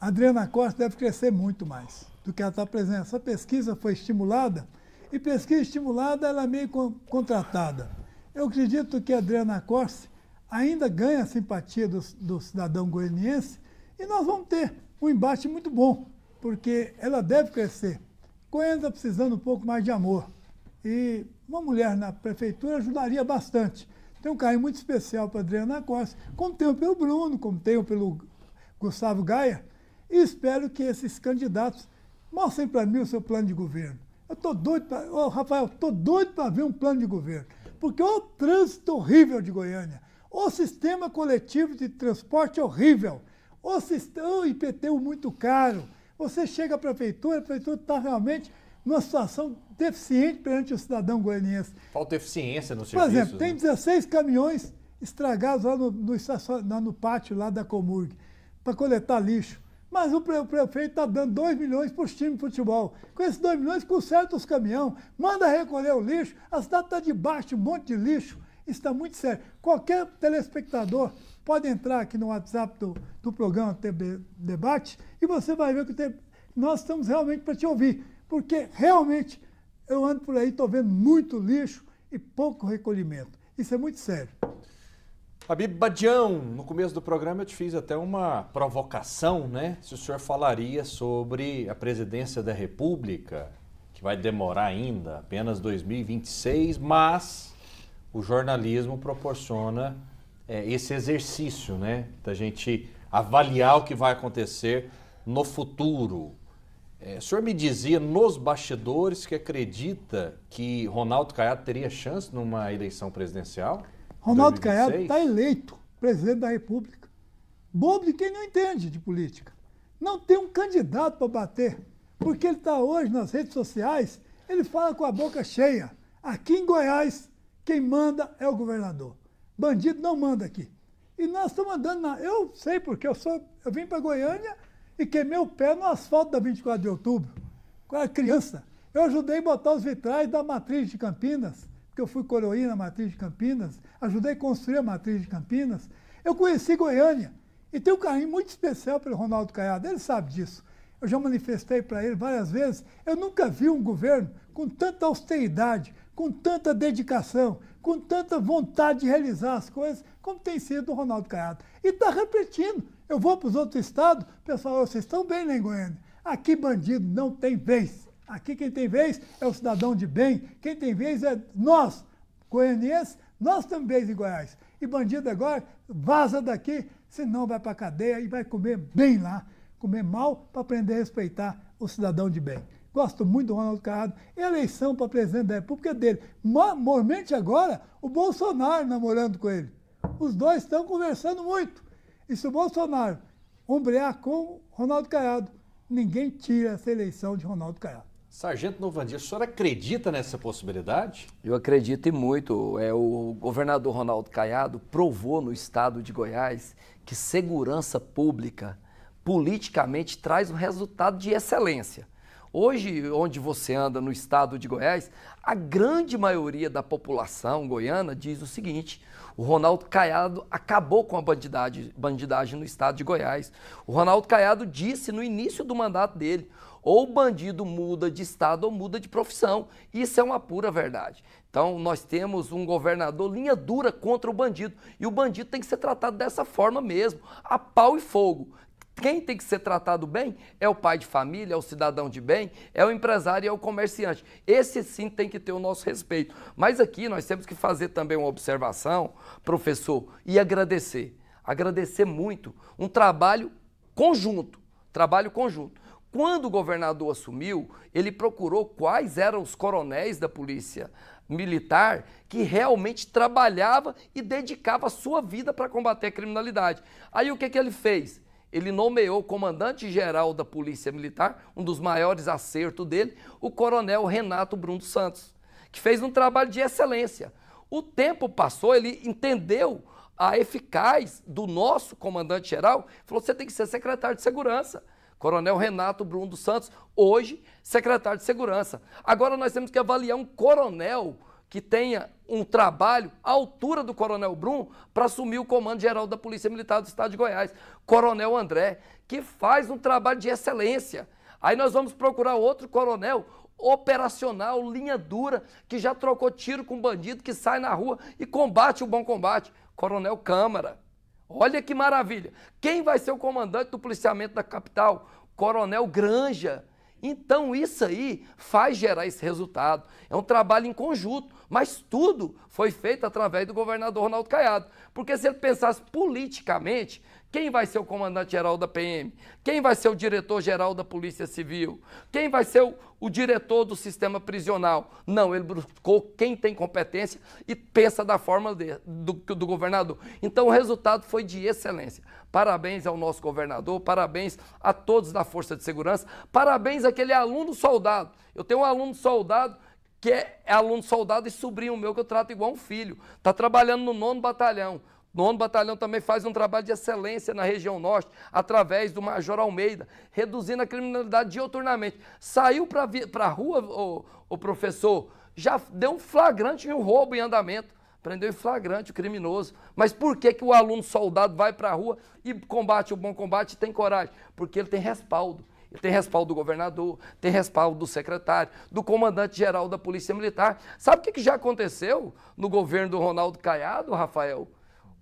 a Adriana Costa deve crescer muito mais do que ela está apresentando. Essa pesquisa foi estimulada e pesquisa estimulada ela é meio contratada. Eu acredito que a Adriana Costa ainda ganha a simpatia do, do cidadão goianiense e nós vamos ter um embate muito bom, porque ela deve crescer. Goiânia está precisando um pouco mais de amor. E uma mulher na prefeitura ajudaria bastante. Tem um carinho muito especial para Adriana Costa, como tenho pelo Bruno, como tenho pelo Gustavo Gaia, e espero que esses candidatos mostrem para mim o seu plano de governo. Eu estou doido para. Oh, Rafael, estou doido para ver um plano de governo. Porque o trânsito horrível de Goiânia, o sistema coletivo de transporte horrível, o, sistema, IPTU muito caro. Você chega à prefeitura, a prefeitura está realmente numa situação deficiente perante o cidadão goianiense. Falta eficiência no serviço. Por exemplo, tem né? 16 caminhões estragados lá no, no, no, no pátio lá da Comurg para coletar lixo. Mas o prefeito está dando 2 milhões para os times de futebol. Com esses 2 milhões, conserta os caminhões, manda recolher o lixo, a cidade está debaixo de um monte de lixo. Isso está muito sério. Qualquer telespectador pode entrar aqui no WhatsApp do, do programa TB Debate e você vai ver que tem, nós estamos realmente para te ouvir porque realmente eu ando por aí, estou vendo muito lixo e pouco recolhimento. Isso é muito sério. Habib Badião, no começo do programa eu te fiz até uma provocação, né? Se o senhor falaria sobre a presidência da República, que vai demorar ainda, apenas 2026, mas o jornalismo proporciona é, esse exercício, né? Da gente avaliar o que vai acontecer no futuro. É, o senhor me dizia nos bastidores que acredita que Ronaldo Caiado teria chance numa eleição presidencial? Ronaldo 2026? Caiado está eleito presidente da República. Bobo de quem não entende de política. Não tem um candidato para bater. Porque ele está hoje nas redes sociais, ele fala com a boca cheia. Aqui em Goiás, quem manda é o governador. Bandido não manda aqui. E nós estamos andando na. Eu sei porque eu sou. Eu vim para Goiânia e queimei o pé no asfalto da 24 de outubro. Quando era criança. Eu ajudei a botar os vitrais da matriz de Campinas, porque eu fui coroinha na matriz de Campinas, ajudei a construir a matriz de Campinas. Eu conheci Goiânia e tenho um carinho muito especial pelo Ronaldo Caiado, ele sabe disso. Eu já manifestei para ele várias vezes. Eu nunca vi um governo com tanta austeridade, com tanta dedicação, com tanta vontade de realizar as coisas, como tem sido o Ronaldo Caiado. E está repetindo. Eu vou para os outros estados, pessoal, vocês estão bem lá em Goiânia. Aqui bandido não tem vez. Aqui quem tem vez é o cidadão de bem, quem tem vez é nós, goianienses, nós temos vez em Goiás. E bandido agora vaza daqui, senão vai para a cadeia e vai comer bem lá, comer mal para aprender a respeitar o cidadão de bem. Gosto muito do Ronaldo Caiado. Eleição para presidente da República é dele. Normalmente agora, o Bolsonaro namorando com ele. Os dois estão conversando muito. E se o Bolsonaro ombrear com Ronaldo Caiado, ninguém tira essa eleição de Ronaldo Caiado. Sargento Novandir, o senhor acredita nessa possibilidade? Eu acredito e muito. É, o governador Ronaldo Caiado provou no estado de Goiás que segurança pública politicamente traz um resultado de excelência. Hoje, onde você anda no estado de Goiás, a grande maioria da população goiana diz o seguinte: o Ronaldo Caiado acabou com a bandidagem, bandidagem no estado de Goiás. O Ronaldo Caiado disse no início do mandato dele: ou o bandido muda de estado ou muda de profissão. Isso é uma pura verdade. Então, nós temos um governador linha dura contra o bandido. E o bandido tem que ser tratado dessa forma mesmo, a pau e fogo. Quem tem que ser tratado bem é o pai de família, é o cidadão de bem, é o empresário e é o comerciante. Esse sim tem que ter o nosso respeito. Mas aqui nós temos que fazer também uma observação, professor, e agradecer agradecer muito um trabalho conjunto, trabalho conjunto. Quando o governador assumiu, ele procurou quais eram os coronéis da polícia militar que realmente trabalhava e dedicava a sua vida para combater a criminalidade. Aí o que, que ele fez? Ele nomeou comandante-geral da Polícia Militar, um dos maiores acertos dele, o coronel Renato Bruno Santos, que fez um trabalho de excelência. O tempo passou, ele entendeu a eficaz do nosso comandante-geral, falou: você tem que ser secretário de segurança. Coronel Renato Bruno dos Santos, hoje secretário de Segurança. Agora nós temos que avaliar um coronel que tenha um trabalho à altura do Coronel Brum para assumir o comando geral da Polícia Militar do Estado de Goiás. Coronel André, que faz um trabalho de excelência. Aí nós vamos procurar outro coronel operacional, linha dura, que já trocou tiro com bandido, que sai na rua e combate o bom combate. Coronel Câmara. Olha que maravilha. Quem vai ser o comandante do policiamento da capital? Coronel Granja. Então isso aí faz gerar esse resultado. É um trabalho em conjunto, mas tudo foi feito através do governador Ronaldo Caiado. Porque se ele pensasse politicamente, quem vai ser o comandante-geral da PM? Quem vai ser o diretor-geral da Polícia Civil? Quem vai ser o, o, diretor do sistema prisional? Não, ele buscou quem tem competência e pensa da forma de, do, do governador. Então o resultado foi de excelência. Parabéns ao nosso governador, parabéns a todos da Força de Segurança, parabéns àquele aluno soldado. Eu tenho um aluno soldado que é, aluno soldado e sobrinho meu que eu trato igual um filho. Está trabalhando no nono batalhão. Nono Batalhão também faz um trabalho de excelência na região norte, através do Major Almeida, reduzindo a criminalidade dioturnamente. Saiu para a rua, o, o, professor, já deu um flagrante em um roubo em andamento. Prendeu em flagrante o criminoso. Mas por que, que o aluno soldado vai para a rua e combate o bom combate e tem coragem? Porque ele tem respaldo. Ele tem respaldo do governador, tem respaldo do secretário, do comandante-geral da Polícia Militar. Sabe o que, que já aconteceu no governo do Ronaldo Caiado, Rafael?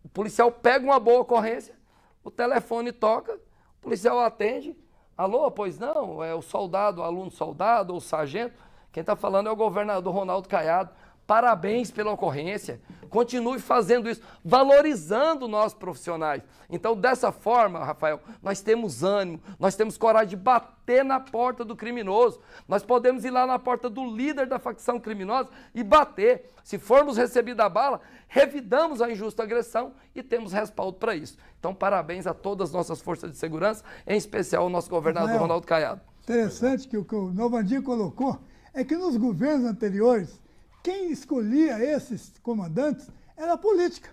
O policial pega uma boa ocorrência, o telefone toca, o policial atende. Alô, pois não, é o soldado, o aluno soldado ou sargento. Quem está falando é o governador Ronaldo Caiado. Parabéns pela ocorrência. Continue fazendo isso, valorizando nossos profissionais. Então, dessa forma, Rafael, nós temos ânimo, nós temos coragem de bater na porta do criminoso. Nós podemos ir lá na porta do líder da facção criminosa e bater. Se formos recebidos a bala, revidamos a injusta agressão e temos respaldo para isso. Então, parabéns a todas as nossas forças de segurança, em especial ao nosso governador Rafael, Ronaldo Caiado. Interessante que o que o Novandir colocou é que nos governos anteriores quem escolhia esses comandantes era a política.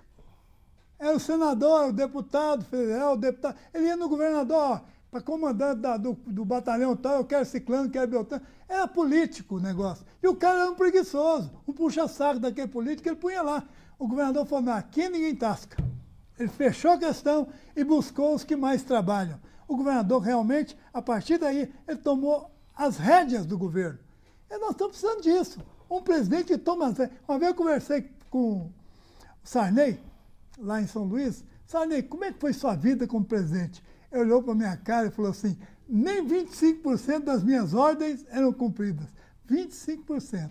Era o senador, o deputado federal, o deputado. Ele ia no governador, para comandante da, do, do, batalhão tal, eu quero ciclano, quero beltrano. Era político o negócio. E o cara era um preguiçoso, um puxa-saco daquele político, ele punha lá. O governador falou, não, aqui ninguém tasca. Ele fechou a questão e buscou os que mais trabalham. O governador realmente, a partir daí, ele tomou as rédeas do governo. E nós estamos precisando disso. Um presidente toma. Uma vez eu conversei com o Sarney, lá em São Luís. Sarney, como é que foi sua vida como presidente? Ele olhou para a minha cara e falou assim: nem 25% das minhas ordens eram cumpridas. 25%.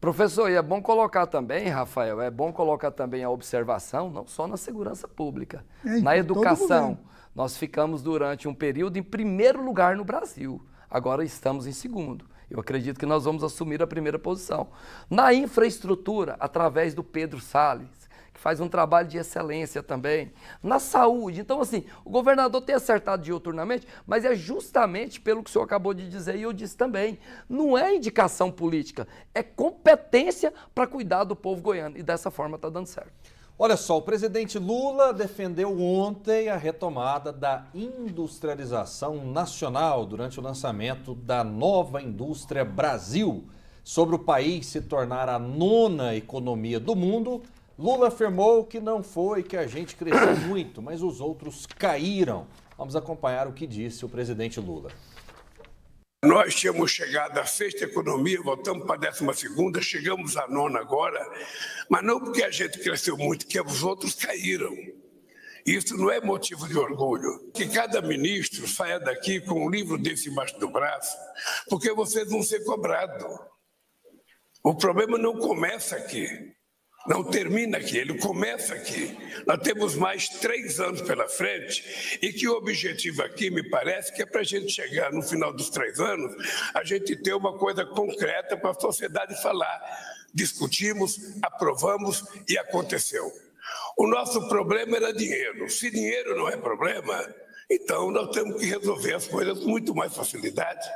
Professor, e é bom colocar também, Rafael, é bom colocar também a observação, não só na segurança pública, é, na educação. Nós ficamos durante um período em primeiro lugar no Brasil, agora estamos em segundo. Eu acredito que nós vamos assumir a primeira posição. Na infraestrutura, através do Pedro Salles, que faz um trabalho de excelência também. Na saúde. Então, assim, o governador tem acertado diuturnamente, mas é justamente pelo que o senhor acabou de dizer e eu disse também. Não é indicação política, é competência para cuidar do povo goiano. E dessa forma está dando certo. Olha só, o presidente Lula defendeu ontem a retomada da industrialização nacional durante o lançamento da nova indústria Brasil. Sobre o país se tornar a nona economia do mundo, Lula afirmou que não foi que a gente cresceu muito, mas os outros caíram. Vamos acompanhar o que disse o presidente Lula. Nós tínhamos chegado à sexta economia, voltamos para a décima segunda, chegamos à nona agora, mas não porque a gente cresceu muito, que os outros caíram. Isso não é motivo de orgulho. Que cada ministro saia daqui com um livro desse embaixo do braço, porque vocês vão ser cobrados. O problema não começa aqui. Não termina aqui, ele começa aqui. Nós temos mais três anos pela frente e que o objetivo aqui, me parece, que é para a gente chegar no final dos três anos, a gente ter uma coisa concreta para a sociedade falar. Discutimos, aprovamos e aconteceu. O nosso problema era dinheiro. Se dinheiro não é problema, então nós temos que resolver as coisas com muito mais facilidade.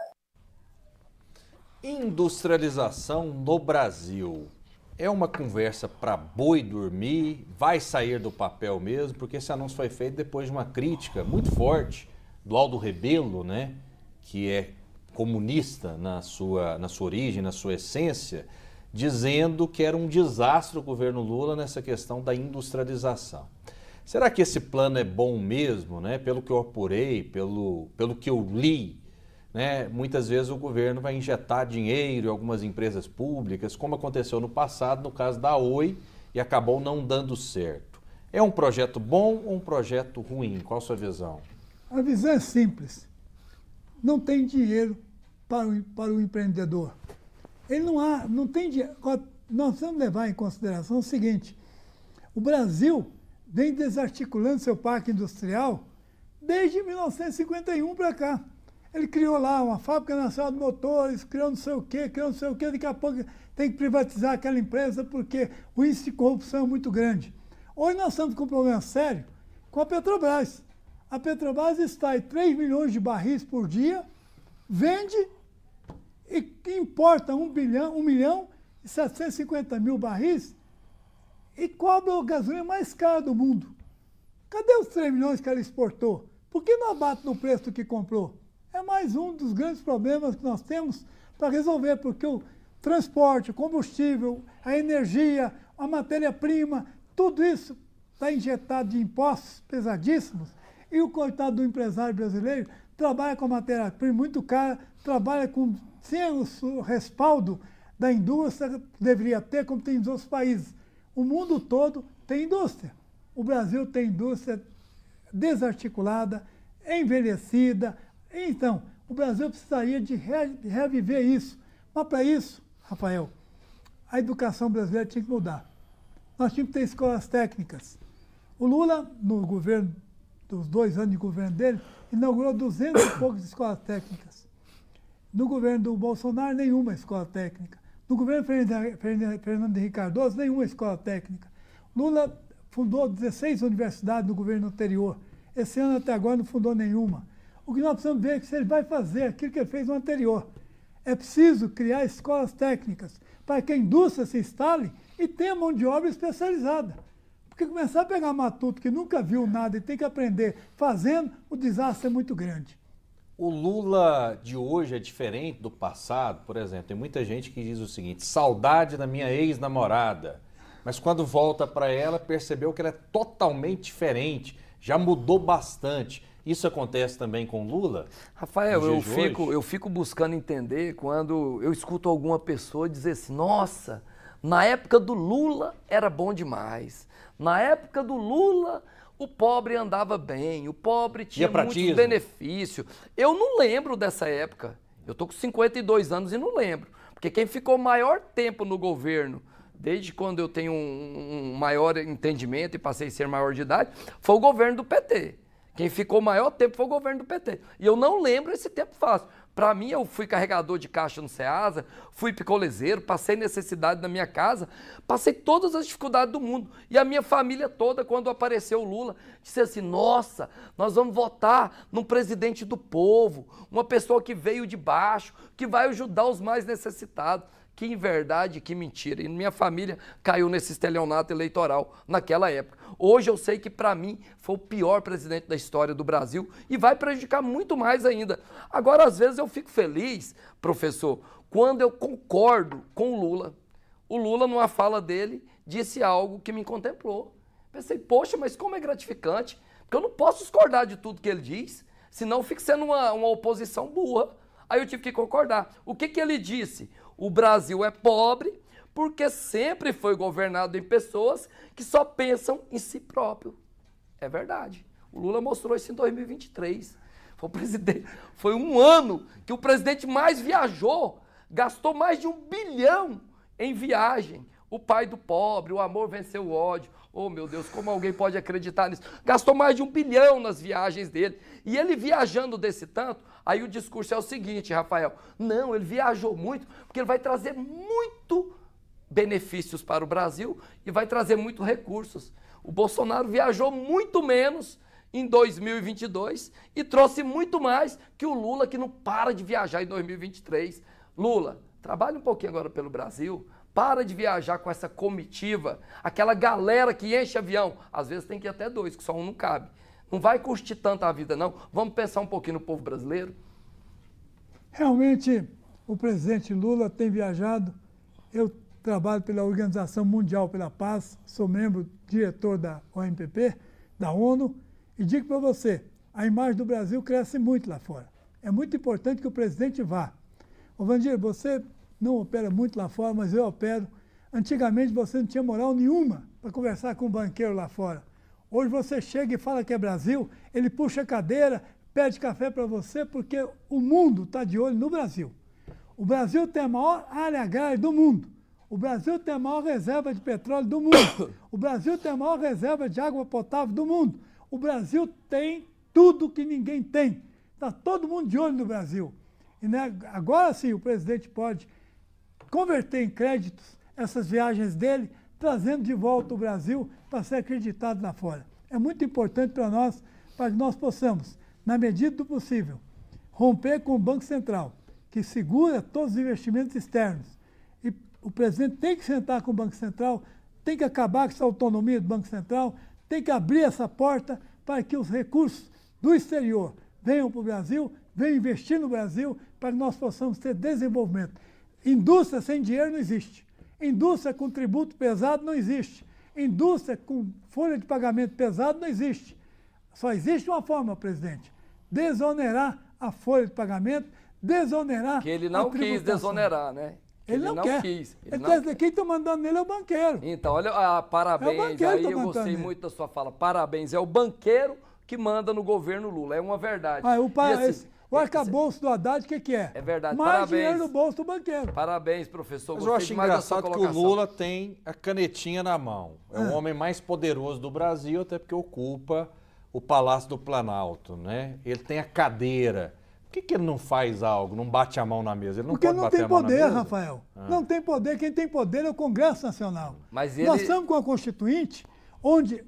Industrialização no Brasil. É uma conversa para boi dormir, vai sair do papel mesmo, porque esse anúncio foi feito depois de uma crítica muito forte do Aldo Rebelo, né, que é comunista na sua, na sua origem, na sua essência, dizendo que era um desastre o governo Lula nessa questão da industrialização. Será que esse plano é bom mesmo, né? Pelo que eu apurei, pelo, pelo que eu li, né? Muitas vezes o governo vai injetar dinheiro em algumas empresas públicas, como aconteceu no passado no caso da Oi e acabou não dando certo. É um projeto bom ou um projeto ruim? Qual a sua visão? A visão é simples. Não tem dinheiro para o, para o empreendedor. Ele não há, não tem dinheiro. Nós vamos levar em consideração o seguinte: o Brasil vem desarticulando seu parque industrial desde 1951 para cá. Ele criou lá uma fábrica nacional de motores, criou não sei o quê, criou não sei o quê, daqui a pouco tem que privatizar aquela empresa porque o índice de corrupção é muito grande. Hoje nós estamos com um problema sério com a Petrobras. A Petrobras extrai 3 milhões de barris por dia, vende e importa 1 bilhão, 1 milhão e 750 mil barris e cobra a gasolina mais cara do mundo. Cadê os 3 milhões que ela exportou? Por que não abate no preço que comprou? É mais um dos grandes problemas que nós temos para resolver, porque o transporte, o combustível, a energia, a matéria-prima, tudo isso está injetado de impostos pesadíssimos e o coitado do empresário brasileiro trabalha com matéria-prima muito cara, trabalha com sem o respaldo da indústria que deveria ter, como tem nos outros países. O mundo todo tem indústria. O Brasil tem indústria desarticulada, envelhecida. Então, o Brasil precisaria de reviver isso. Mas para isso, Rafael, a educação brasileira tinha que mudar. Nós tínhamos que ter escolas técnicas. O Lula, no governo, dos dois anos de governo dele, inaugurou 200 e poucas escolas técnicas. No governo do Bolsonaro, nenhuma escola técnica. No governo Fernando Henrique Cardoso, nenhuma escola técnica. Lula fundou 16 universidades no governo anterior. Esse ano até agora não fundou nenhuma. O que nós precisamos ver é que se ele vai fazer aquilo que ele fez no anterior. É preciso criar escolas técnicas para que a indústria se instale e tenha mão de obra especializada. Porque começar a pegar matuto que nunca viu nada e tem que aprender fazendo, o desastre é muito grande. O Lula de hoje é diferente do passado, por exemplo. Tem muita gente que diz o seguinte: saudade da minha ex-namorada. Mas quando volta para ela, percebeu que ela é totalmente diferente, já mudou bastante. Isso acontece também com Lula? Rafael, eu fico, eu fico buscando entender quando eu escuto alguma pessoa dizer assim: nossa, na época do Lula era bom demais. Na época do Lula o pobre andava bem, o pobre tinha muitos benefícios. Eu não lembro dessa época. Eu tô com 52 anos e não lembro. Porque quem ficou maior tempo no governo, desde quando eu tenho um, um maior entendimento e passei a ser maior de idade, foi o governo do PT. Quem ficou maior tempo foi o governo do PT. E eu não lembro esse tempo fácil. Para mim, eu fui carregador de caixa no Ceasa, fui picolezeiro, passei necessidade na minha casa, passei todas as dificuldades do mundo. E a minha família toda, quando apareceu o Lula, disse assim: nossa, nós vamos votar num presidente do povo, uma pessoa que veio de baixo, que vai ajudar os mais necessitados. Que verdade, que mentira. E minha família caiu nesse estelionato eleitoral naquela época. Hoje eu sei que para mim foi o pior presidente da história do Brasil e vai prejudicar muito mais ainda. Agora, às vezes eu fico feliz, professor, quando eu concordo com o Lula. O Lula, numa fala dele, disse algo que me contemplou. Pensei, poxa, mas como é gratificante, porque eu não posso discordar de tudo que ele diz, senão fico sendo uma, uma oposição burra. Aí eu tive que concordar. O que, que ele disse? O Brasil é pobre porque sempre foi governado em pessoas que só pensam em si próprio. É verdade. O Lula mostrou isso em 2023. Foi, presidente, foi um ano que o presidente mais viajou, gastou mais de um bilhão em viagem. O pai do pobre, o amor venceu o ódio. Oh, meu Deus, como alguém pode acreditar nisso? Gastou mais de um bilhão nas viagens dele. E ele viajando desse tanto, aí o discurso é o seguinte, Rafael. Não, ele viajou muito, porque ele vai trazer muito benefícios para o Brasil e vai trazer muito recursos. O Bolsonaro viajou muito menos em 2022 e trouxe muito mais que o Lula, que não para de viajar em 2023. Lula, trabalhe um pouquinho agora pelo Brasil, para de viajar com essa comitiva, aquela galera que enche avião. Às vezes tem que ir até dois, que só um não cabe. Não vai curtir tanto a vida, não. Vamos pensar um pouquinho no povo brasileiro? Realmente, o presidente Lula tem viajado. Eu trabalho pela Organização Mundial pela Paz, sou membro, diretor da OMPP, da ONU, e digo para você, a imagem do Brasil cresce muito lá fora. É muito importante que o presidente vá. Ô Vandir, você não opera muito lá fora, mas eu opero. Antigamente você não tinha moral nenhuma para conversar com um banqueiro lá fora. Hoje você chega e fala que é Brasil, ele puxa a cadeira, pede café para você, porque o mundo está de olho no Brasil. O Brasil tem a maior área agrária do mundo. O Brasil tem a maior reserva de petróleo do mundo. O Brasil tem a maior reserva de água potável do mundo. O Brasil tem tudo que ninguém tem. Está todo mundo de olho no Brasil. E né, agora sim o presidente pode converter em créditos essas viagens dele, trazendo de volta o Brasil para ser acreditado lá fora. É muito importante para nós, para que nós possamos, na medida do possível, romper com o Banco Central, que segura todos os investimentos externos. E o presidente tem que sentar com o Banco Central, tem que acabar com essa autonomia do Banco Central, tem que abrir essa porta para que os recursos do exterior venham para o Brasil, venham investir no Brasil, para que nós possamos ter desenvolvimento. Indústria sem dinheiro não existe. Indústria com tributo pesado não existe. Indústria com folha de pagamento pesado não existe. Só existe uma forma, presidente: desonerar a folha de pagamento, desonerar. Que ele não quis desonerar, né? Ele, ele, não, não quer. Quis. Ele, ele não... Quer, quem está mandando nele é o banqueiro. Então, olha, ah, parabéns. É aí tá eu gostei nele. muito da sua fala. Parabéns. É o banqueiro que manda no governo Lula. É uma verdade. Ah, o, pa... assim, o arcabouço do Haddad, o que, que é? É verdade, Mais parabéns. dinheiro no bolso do banqueiro. Parabéns, professor. Mas eu acho engraçado que o Lula tem a canetinha na mão. É, é o homem mais poderoso do Brasil, até porque ocupa o Palácio do Planalto, né? Ele tem a cadeira. Por que, que ele não faz algo, não bate a mão na mesa? Ele não Porque pode não bater tem a mão poder, na mesa? Rafael. Ah. Não tem poder. Quem tem poder é o Congresso Nacional. Mas ele... Nós estamos com a Constituinte, onde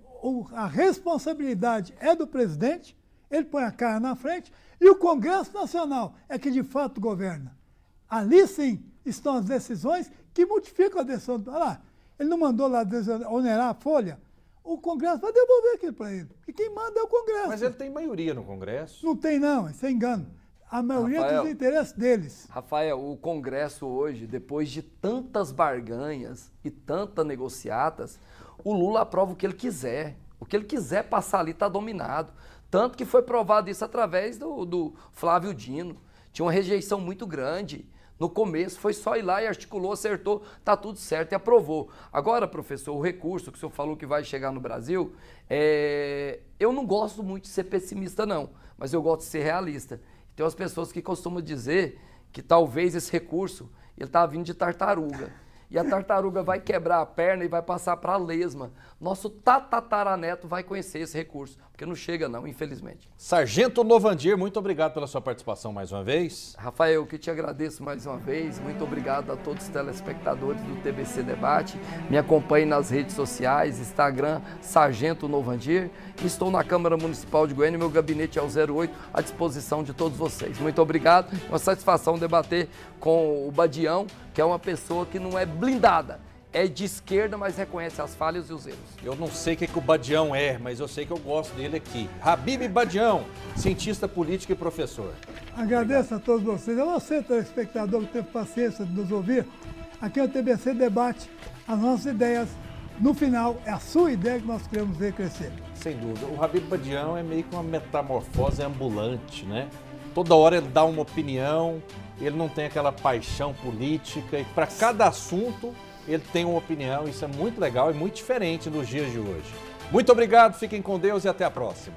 a responsabilidade é do presidente, ele põe a cara na frente, e o Congresso Nacional é que de fato governa. Ali sim estão as decisões que modificam a decisão. Olha lá, ele não mandou lá onerar a folha, o Congresso vai devolver aquilo para ele. E quem manda é o Congresso. Mas ele tem maioria no Congresso. Não tem, não, isso é engano. A maioria Rafael, dos interesses deles. Rafael, o Congresso hoje, depois de tantas barganhas e tantas negociatas, o Lula aprova o que ele quiser. O que ele quiser passar ali está dominado. Tanto que foi provado isso através do, do Flávio Dino. Tinha uma rejeição muito grande. No começo foi só ir lá e articulou, acertou, tá tudo certo e aprovou. Agora, professor, o recurso que o senhor falou que vai chegar no Brasil, é... eu não gosto muito de ser pessimista, não, mas eu gosto de ser realista. Tem umas pessoas que costumam dizer que talvez esse recurso ele tá vindo de tartaruga. E a tartaruga vai quebrar a perna e vai passar para a lesma. Nosso tatataraneto vai conhecer esse recurso, porque não chega não, infelizmente. Sargento Novandir, muito obrigado pela sua participação mais uma vez. Rafael, que te agradeço mais uma vez. Muito obrigado a todos os telespectadores do TBC Debate. Me acompanhe nas redes sociais, Instagram, Sargento Novandir. Estou na Câmara Municipal de Goiânia, meu gabinete é o 08, à disposição de todos vocês. Muito obrigado, uma satisfação debater com o Badião, que é uma pessoa que não é blindada. É de esquerda, mas reconhece as falhas e os erros. Eu não sei o que, que o Badião é, mas eu sei que eu gosto dele aqui. Habib Badião, cientista político e professor. Agradeço a todos vocês. A você, telespectador, que teve paciência de nos ouvir. Aqui é o TBC Debate. As nossas ideias, no final, é a sua ideia que nós queremos ver crescer. Sem dúvida. O Habib Badião é meio que uma metamorfose ambulante, né? Toda hora ele dá uma opinião, ele não tem aquela paixão política e para cada assunto ele tem uma opinião. Isso é muito legal e muito diferente nos dias de hoje. Muito obrigado, fiquem com Deus e até a próxima.